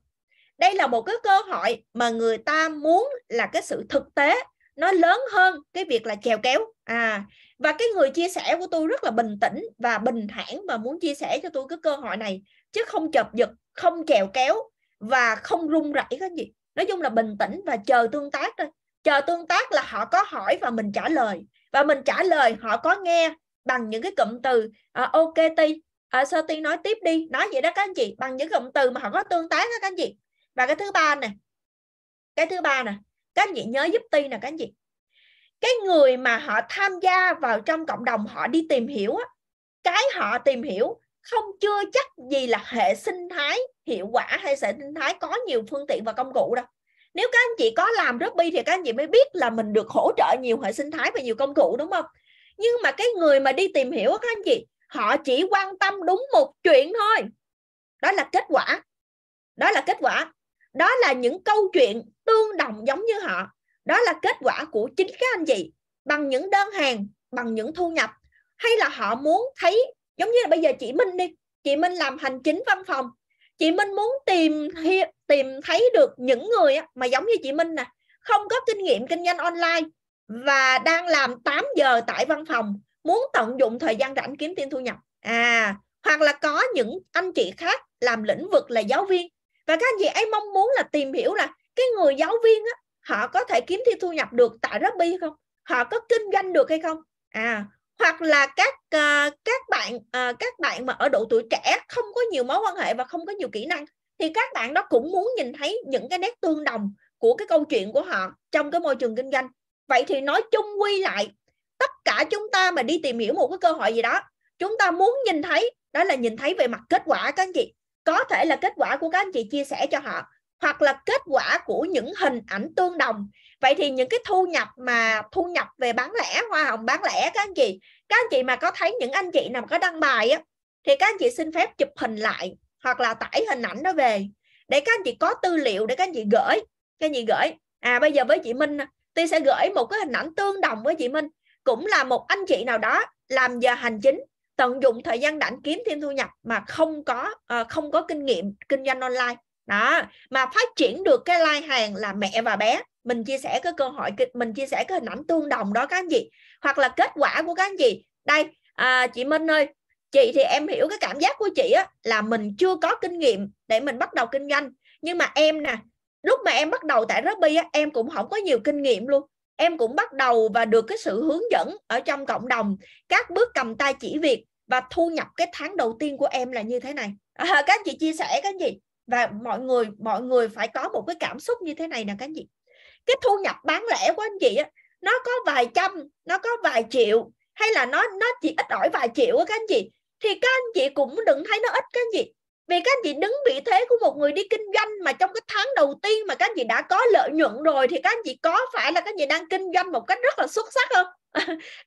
Đây là một cái cơ hội mà người ta muốn là cái sự thực tế nó lớn hơn cái việc là chèo kéo. À và cái người chia sẻ của tôi rất là bình tĩnh và bình thản và muốn chia sẻ cho tôi cái cơ hội này chứ không chập giật không chèo kéo và không run rẩy cái gì. Nói chung là bình tĩnh và chờ tương tác thôi. Chờ tương tác là họ có hỏi và mình trả lời. Và mình trả lời họ có nghe bằng những cái cụm từ à, ok ti à, sơ ti nói tiếp đi. Nói vậy đó các anh chị bằng những cụm từ mà họ có tương tác đó các anh chị. Và cái thứ ba này cái thứ ba nè. Các anh chị nhớ giúp ti nè các anh chị. Cái người mà họ tham gia vào trong cộng đồng họ đi tìm hiểu á cái họ tìm hiểu không chưa chắc gì là hệ sinh thái hiệu quả hay hệ sinh thái có nhiều phương tiện và công cụ đâu. Nếu các anh chị có làm Ruby thì các anh chị mới biết là mình được hỗ trợ nhiều hệ sinh thái và nhiều công cụ đúng không? Nhưng mà cái người mà đi tìm hiểu các anh chị họ chỉ quan tâm đúng một chuyện thôi. Đó là kết quả. Đó là kết quả. Đó là những câu chuyện tương đồng giống như họ. Đó là kết quả của chính các anh chị. Bằng những đơn hàng, bằng những thu nhập. Hay là họ muốn thấy, giống như là bây giờ chị Minh đi. Chị Minh làm hành chính văn phòng. Chị Minh muốn tìm tìm thấy được những người mà giống như chị Minh nè, không có kinh nghiệm kinh doanh online và đang làm 8 giờ tại văn phòng muốn tận dụng thời gian rảnh kiếm thêm thu nhập. À hoặc là có những anh chị khác làm lĩnh vực là giáo viên. Và các anh chị ấy mong muốn là tìm hiểu là cái người giáo viên á, họ có thể kiếm thêm thu nhập được tại Robby không? Họ có kinh doanh được hay không? À hoặc là các uh, các bạn uh, các bạn mà ở độ tuổi trẻ không có nhiều mối quan hệ và không có nhiều kỹ năng thì các bạn đó cũng muốn nhìn thấy những cái nét tương đồng của cái câu chuyện của họ trong cái môi trường kinh doanh. Vậy thì nói chung quy lại tất cả chúng ta mà đi tìm hiểu một cái cơ hội gì đó, chúng ta muốn nhìn thấy, đó là nhìn thấy về mặt kết quả các anh chị. Có thể là kết quả của các anh chị chia sẻ cho họ, hoặc là kết quả của những hình ảnh tương đồng. Vậy thì những cái thu nhập mà thu nhập về bán lẻ, hoa hồng bán lẻ các anh chị, các anh chị mà có thấy những anh chị nào có đăng bài á, thì các anh chị xin phép chụp hình lại, hoặc là tải hình ảnh đó về, để các anh chị có tư liệu để các anh chị gửi. Các anh chị gửi à bây giờ với chị Minh tôi sẽ gửi một cái hình ảnh tương đồng với chị Minh cũng là một anh chị nào đó làm giờ hành chính tận dụng thời gian rảnh kiếm thêm thu nhập mà không có uh, không có kinh nghiệm kinh doanh online. Đó mà phát triển được cái like hàng là mẹ và bé. Mình chia sẻ cái cơ hội mình chia sẻ cái hình ảnh tương đồng đó các anh chị. Hoặc là kết quả của các anh chị. Đây à, chị Minh ơi chị thì em hiểu cái cảm giác của chị á là mình chưa có kinh nghiệm để mình bắt đầu kinh doanh. Nhưng mà em nè lúc mà em bắt đầu tại Robby á em cũng không có nhiều kinh nghiệm luôn em cũng bắt đầu và được cái sự hướng dẫn ở trong cộng đồng. Các bước cầm tay chỉ việc và thu nhập cái tháng đầu tiên của em là như thế này. À, các anh chị chia sẻ cái gì và mọi người mọi người phải có một cái cảm xúc như thế này nè các anh chị. Cái thu nhập bán lẻ của anh chị á nó có vài trăm nó có vài triệu hay là nó nó chỉ ít ỏi vài triệu các anh chị. Thì các anh chị cũng đừng thấy nó ít các anh chị vì các anh chị đứng vị thế của một người đi kinh doanh mà trong cái tháng đầu tiên mà các anh chị đã có lợi nhuận rồi thì các anh chị có phải là các anh chị đang kinh doanh một cách rất là xuất sắc không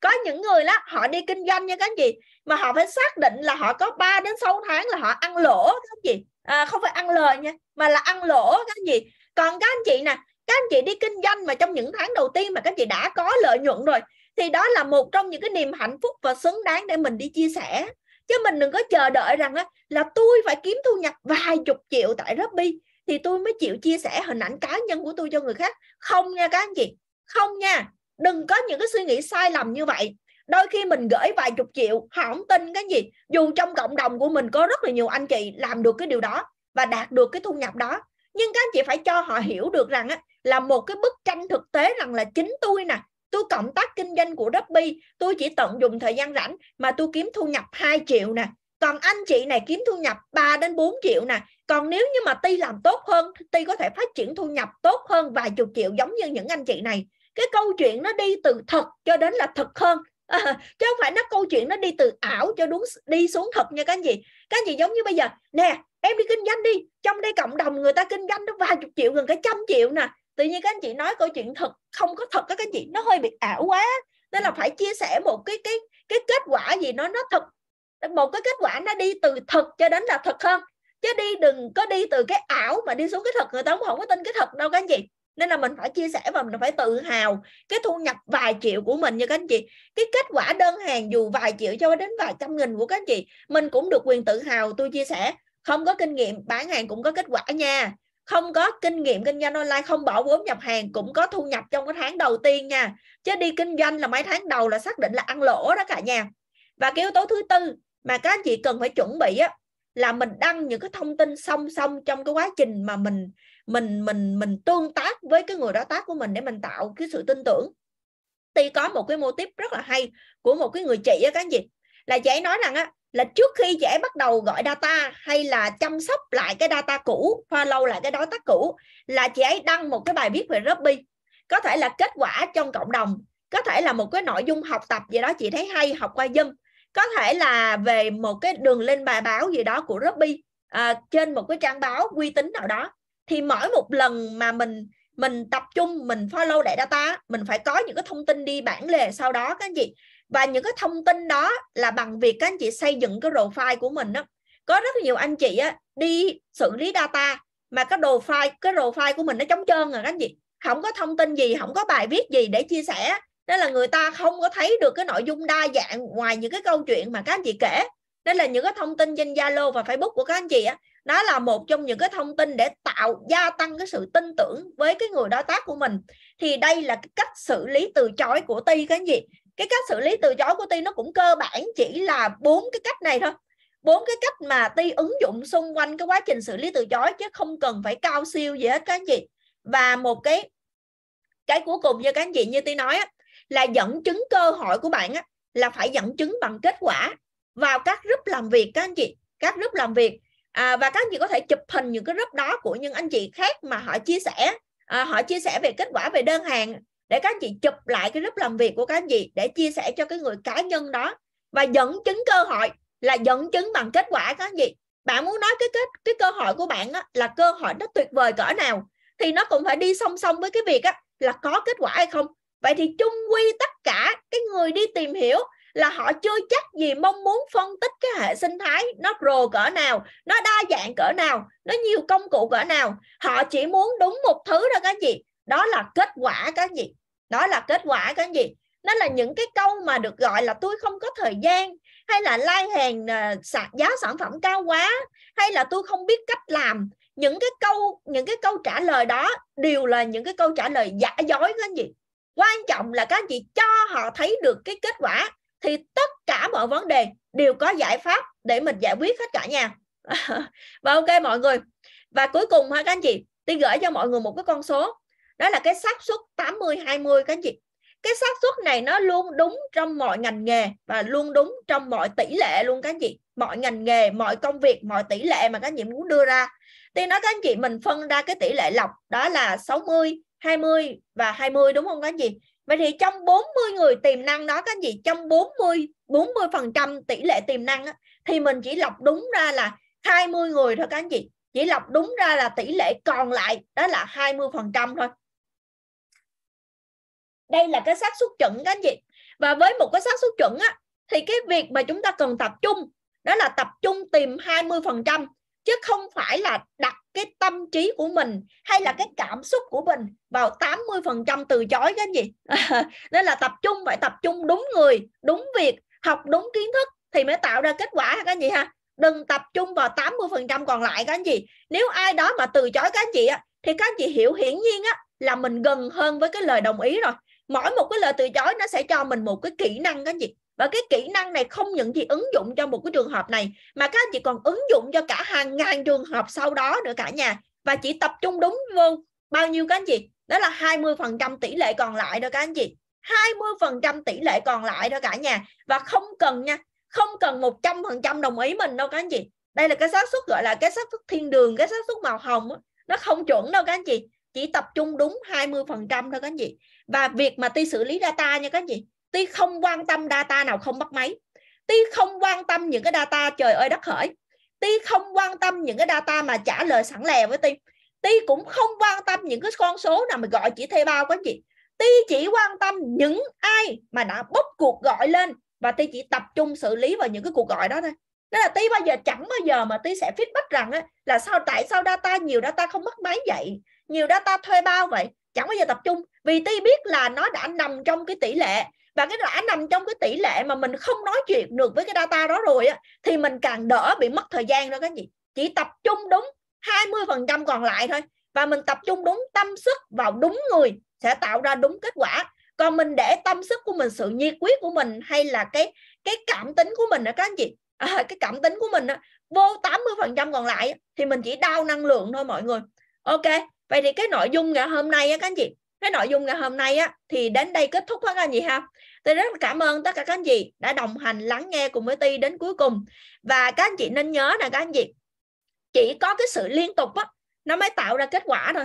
có những người đó họ đi kinh doanh nha các anh chị mà họ phải xác định là họ có 3 đến 6 tháng là họ ăn lỗ các anh chị à, không phải ăn lời nha mà là ăn lỗ các anh chị còn các anh chị nè các anh chị đi kinh doanh mà trong những tháng đầu tiên mà các anh chị đã có lợi nhuận rồi thì đó là một trong những cái niềm hạnh phúc và xứng đáng để mình đi chia sẻ chứ mình đừng có chờ đợi rằng á, là tôi phải kiếm thu nhập vài chục triệu tại Robby thì tôi mới chịu chia sẻ hình ảnh cá nhân của tôi cho người khác. Không nha các anh chị không nha. Đừng có những cái suy nghĩ sai lầm như vậy. Đôi khi mình gửi vài chục triệu họ không tin cái gì. Dù trong cộng đồng của mình có rất là nhiều anh chị làm được cái điều đó và đạt được cái thu nhập đó. Nhưng các anh chị phải cho họ hiểu được rằng á, là một cái bức tranh thực tế rằng là chính tôi nè tôi cộng tác kinh doanh của Robby tôi chỉ tận dụng thời gian rảnh mà tôi kiếm thu nhập 2 triệu nè. Còn anh chị này kiếm thu nhập 3 đến 4 triệu nè. Còn nếu như mà Ti làm tốt hơn Ti có thể phát triển thu nhập tốt hơn vài chục triệu giống như những anh chị này. Cái câu chuyện nó đi từ thật cho đến là thật hơn. À, chứ không phải nó câu chuyện nó đi từ ảo cho đúng đi xuống thật nha các anh chị. Các anh chị giống như bây giờ nè em đi kinh doanh đi. Trong đây cộng đồng người ta kinh doanh nó vài chục triệu gần cả trăm triệu nè tự nhiên các anh chị nói câu chuyện thật không có thật các anh chị nó hơi bị ảo quá. Nên là phải chia sẻ một cái cái cái kết quả gì nó nó thật. Một cái kết quả nó đi từ thực cho đến là thật hơn. Chứ đi đừng có đi từ cái ảo mà đi xuống cái thật người ta không có tin cái thật đâu các anh chị. Nên là mình phải chia sẻ và mình phải tự hào cái thu nhập vài triệu của mình nha các anh chị. Cái kết quả đơn hàng dù vài triệu cho đến vài trăm nghìn của các anh chị mình cũng được quyền tự hào tôi chia sẻ. Không có kinh nghiệm bán hàng cũng có kết quả nha không có kinh nghiệm kinh doanh online, không bỏ vốn nhập hàng, cũng có thu nhập trong cái tháng đầu tiên nha. Chứ đi kinh doanh là mấy tháng đầu là xác định là ăn lỗ đó cả nhà. Và cái yếu tố thứ tư mà các anh chị cần phải chuẩn bị á, là mình đăng những cái thông tin song song trong cái quá trình mà mình mình mình mình tương tác với cái người đối tác của mình để mình tạo cái sự tin tưởng. Thì có một cái mô tiếp rất là hay của một cái người chị á các anh chị. Là chị ấy nói rằng á là trước khi chị ấy bắt đầu gọi data hay là chăm sóc lại cái data cũ follow lại cái đối tác cũ là chị ấy đăng một cái bài viết về Ruby có thể là kết quả trong cộng đồng có thể là một cái nội dung học tập gì đó chị thấy hay học qua Zoom. Có thể là về một cái đường lên bài báo gì đó của Ruby à, trên một cái trang báo uy tín nào đó. Thì mỗi một lần mà mình mình tập trung mình follow lại data mình phải có những cái thông tin đi bản lề sau đó các anh chị và những cái thông tin đó là bằng việc các anh chị xây dựng cái profile của mình đó có rất nhiều anh chị á, đi xử lý data mà cái đồ file cái profile của mình nó trống trơn rồi các anh chị. Không có thông tin gì không có bài viết gì để chia sẻ nên là người ta không có thấy được cái nội dung đa dạng ngoài những cái câu chuyện mà các anh chị kể. Nên là những cái thông tin trên Zalo và Facebook của các anh chị á nó là một trong những cái thông tin để tạo gia tăng cái sự tin tưởng với cái người đối tác của mình. Thì đây là cái cách xử lý từ chối của Ti anh chị cái cách xử lý từ chối của Ti nó cũng cơ bản chỉ là bốn cái cách này thôi. Bốn cái cách mà Ti ứng dụng xung quanh cái quá trình xử lý từ chối chứ không cần phải cao siêu gì hết các anh chị. Và một cái cái cuối cùng như các anh chị như Ti nói á, là dẫn chứng cơ hội của bạn á, là phải dẫn chứng bằng kết quả vào các group làm việc các anh chị các group làm việc. À, và các anh chị có thể chụp hình những cái group đó của những anh chị khác mà họ chia sẻ à, họ chia sẻ về kết quả về đơn hàng để các anh chị chụp lại cái lớp làm việc của các anh chị để chia sẻ cho cái người cá nhân đó và dẫn chứng cơ hội là dẫn chứng bằng kết quả các anh chị. Bạn muốn nói cái kết cái cơ hội của bạn á, là cơ hội nó tuyệt vời cỡ nào thì nó cũng phải đi song song với cái việc á, là có kết quả hay không. Vậy thì chung quy tất cả cái người đi tìm hiểu là họ chưa chắc gì mong muốn phân tích cái hệ sinh thái nó rồ cỡ nào nó đa dạng cỡ nào nó nhiều công cụ cỡ nào. Họ chỉ muốn đúng một thứ thôi các gì đó là kết quả các gì đó là kết quả cái gì? Nó là những cái câu mà được gọi là tôi không có thời gian, hay là lai hàng giá sản phẩm cao quá, hay là tôi không biết cách làm. Những cái câu, những cái câu trả lời đó đều là những cái câu trả lời giả dối cái gì? Quan trọng là các anh chị cho họ thấy được cái kết quả thì tất cả mọi vấn đề đều có giải pháp để mình giải quyết hết cả nhà. Và ok mọi người. Và cuối cùng ha các anh chị tôi gửi cho mọi người một cái con số đó là cái xác suất 80 20 các anh chị. Cái xác suất này nó luôn đúng trong mọi ngành nghề và luôn đúng trong mọi tỷ lệ luôn các anh chị. Mọi ngành nghề mọi công việc mọi tỷ lệ mà các anh chị muốn đưa ra. Thì nói các anh chị mình phân ra cái tỷ lệ lọc đó là 60 20 và 20 đúng không các anh chị? Vậy thì trong 40 người tiềm năng đó các anh chị trong 40 40 phần trăm tỷ lệ tiềm năng đó, thì mình chỉ lọc đúng ra là 20 người thôi các anh chị. Chỉ lọc đúng ra là tỷ lệ còn lại đó là 20 phần trăm thôi đây là cái xác suất chuẩn các anh chị. Và với một cái xác suất chuẩn á, thì cái việc mà chúng ta cần tập trung, đó là tập trung tìm 20 phần trăm, chứ không phải là đặt cái tâm trí của mình hay là cái cảm xúc của mình vào 80 phần trăm từ chối cái gì nên là tập trung, phải tập trung đúng người, đúng việc, học đúng kiến thức thì mới tạo ra kết quả các anh chị ha? Đừng tập trung vào 80 phần trăm còn lại các anh chị. Nếu ai đó mà từ chối các anh chị á, thì các anh chị hiểu hiển nhiên á là mình gần hơn với cái lời đồng ý rồi mỗi một cái lời từ chối nó sẽ cho mình một cái kỹ năng các gì chị. Và cái kỹ năng này không những chỉ ứng dụng cho một cái trường hợp này, mà các anh chị còn ứng dụng cho cả hàng ngàn trường hợp sau đó nữa cả nhà. Và chỉ tập trung đúng vô bao nhiêu các anh chị? Đó là 20 phần trăm tỷ lệ còn lại đó các anh chị. 20 phần trăm tỷ lệ còn lại đó cả nhà. Và không cần nha, không cần 100 phần trăm đồng ý mình đâu các anh chị. Đây là cái xác suất, gọi là cái xác suất thiên đường, cái xác suất màu hồng đó. nó không chuẩn đâu các anh chị. Chỉ tập trung đúng 20 phần trăm thôi các anh chị và việc mà ti xử lý data nha các chị ti không quan tâm data nào không bắt máy. Ti không quan tâm những cái data trời ơi đất khởi ti không quan tâm những cái data mà trả lời sẵn lè với ti. Ti cũng không quan tâm những cái con số nào mà gọi chỉ thuê bao các anh chị. Ti chỉ quan tâm những ai mà đã bốc cuộc gọi lên và ti chỉ tập trung xử lý vào những cái cuộc gọi đó thôi. Nên là tí bao giờ chẳng bao giờ mà tí sẽ feedback rằng á, là sao tại sao data nhiều data không mất máy vậy? Nhiều data thuê bao vậy? Chẳng bao giờ tập trung. Vì ti biết là nó đã nằm trong cái tỷ lệ. Và cái đã nằm trong cái tỷ lệ mà mình không nói chuyện được với cái data đó rồi á thì mình càng đỡ bị mất thời gian đó cái gì chỉ tập trung đúng 20% còn lại thôi. Và mình tập trung đúng tâm sức vào đúng người sẽ tạo ra đúng kết quả. Còn mình để tâm sức của mình sự nhiệt quyết của mình hay là cái cái cảm tính của mình đó các anh chị à, cái cảm tính của mình đó, vô 80 phần trăm còn lại thì mình chỉ đau năng lượng thôi mọi người. Ok vậy thì cái nội dung ngày hôm nay á các anh chị cái nội dung ngày hôm nay á thì đến đây kết thúc hết các anh chị ha. Tôi rất cảm ơn tất cả các anh chị đã đồng hành lắng nghe cùng với ti đến cuối cùng. Và các anh chị nên nhớ là các anh chị chỉ có cái sự liên tục á nó mới tạo ra kết quả thôi.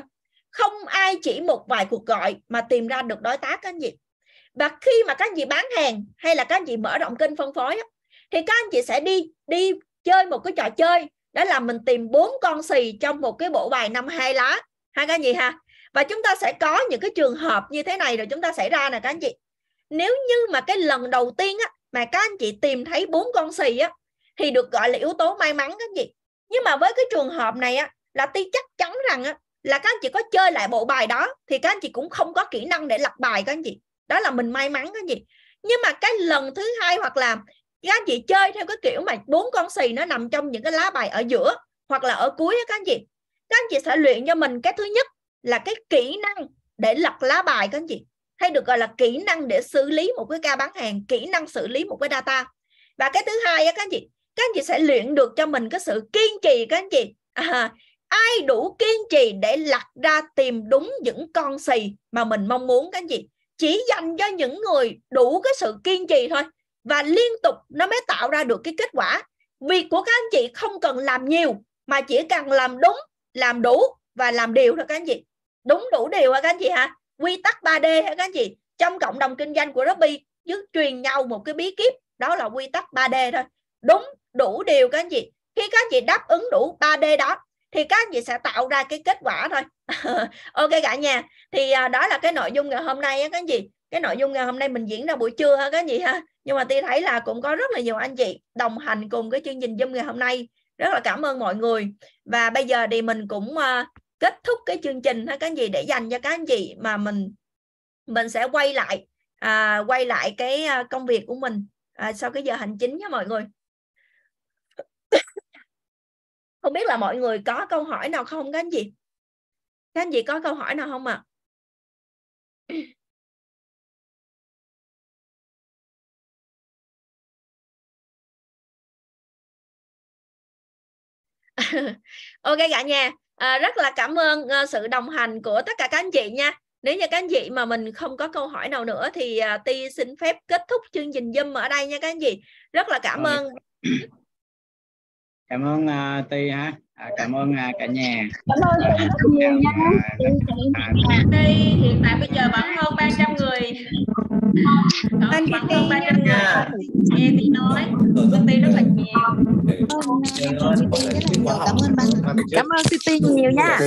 Không ai chỉ một vài cuộc gọi mà tìm ra được đối tác các anh chị. Và khi mà các anh chị bán hàng hay là các anh chị mở rộng kênh phân phối á, thì các anh chị sẽ đi đi chơi một cái trò chơi đó là mình tìm bốn con xì trong một cái bộ bài năm hai lá hai cái gì ha? Và chúng ta sẽ có những cái trường hợp như thế này rồi chúng ta xảy ra nè các anh chị. Nếu như mà cái lần đầu tiên á, mà các anh chị tìm thấy bốn con xì á, thì được gọi là yếu tố may mắn các anh chị. Nhưng mà với cái trường hợp này á, là ti chắc chắn rằng á, là các anh chị có chơi lại bộ bài đó, thì các anh chị cũng không có kỹ năng để lật bài các anh chị. Đó là mình may mắn các anh chị. Nhưng mà cái lần thứ hai hoặc là các anh chị chơi theo cái kiểu mà bốn con xì nó nằm trong những cái lá bài ở giữa hoặc là ở cuối các anh chị các anh chị sẽ luyện cho mình cái thứ nhất là cái kỹ năng để lật lá bài các anh chị. Hay được gọi là kỹ năng để xử lý một cái ca bán hàng kỹ năng xử lý một cái data. Và cái thứ hai các anh chị các anh chị sẽ luyện được cho mình cái sự kiên trì các anh chị. À, ai đủ kiên trì để lật ra tìm đúng những con xì mà mình mong muốn các anh chị? Chỉ dành cho những người đủ cái sự kiên trì thôi. Và liên tục nó mới tạo ra được cái kết quả. Việc của các anh chị không cần làm nhiều mà chỉ cần làm đúng làm đủ và làm điều thôi các anh chị. Đúng đủ điều hả các anh chị hả? Quy tắc 3D hả các anh chị? Trong cộng đồng kinh doanh của Robby giúp truyền nhau một cái bí kíp đó là quy tắc 3D thôi. Đúng đủ điều các anh chị. Khi các anh chị đáp ứng đủ 3D đó thì các anh chị sẽ tạo ra cái kết quả thôi. Ok cả nhà thì à, đó là cái nội dung ngày hôm nay á các anh chị. Cái nội dung ngày hôm nay mình diễn ra buổi trưa ha các anh chị ha? Nhưng mà tôi thấy là cũng có rất là nhiều anh chị đồng hành cùng cái chương trình Zoom ngày hôm nay rất là cảm ơn mọi người. Và bây giờ thì mình cũng uh, kết thúc cái chương trình ha các anh chị để dành cho các anh chị mà mình mình sẽ quay lại à, quay lại cái ờ, công việc của mình à, sau cái giờ hành chính nha mọi người. Không biết là mọi người có câu hỏi nào không các anh chị? Các anh chị có câu hỏi nào không ạ? à? ok cả nhà à, rất là cảm ơn uh, sự đồng hành của tất cả các anh chị nha. Nếu như các anh chị mà mình không có câu hỏi nào nữa thì uh, ti xin phép kết thúc chương trình zoom ở đây nha các anh chị. Rất là cảm ơn. Cảm ơn uh, ti ha. À, cảm ơn uh, cả nhà. Cảm ơn à, nhiều nha. à, hiện tại bây giờ vẫn hơn 300 người vẫn hơn 300 người nghe ti nói. công ty rất là nhiều. Cảm ơn bạn. Cảm ơn Titi nhiều nha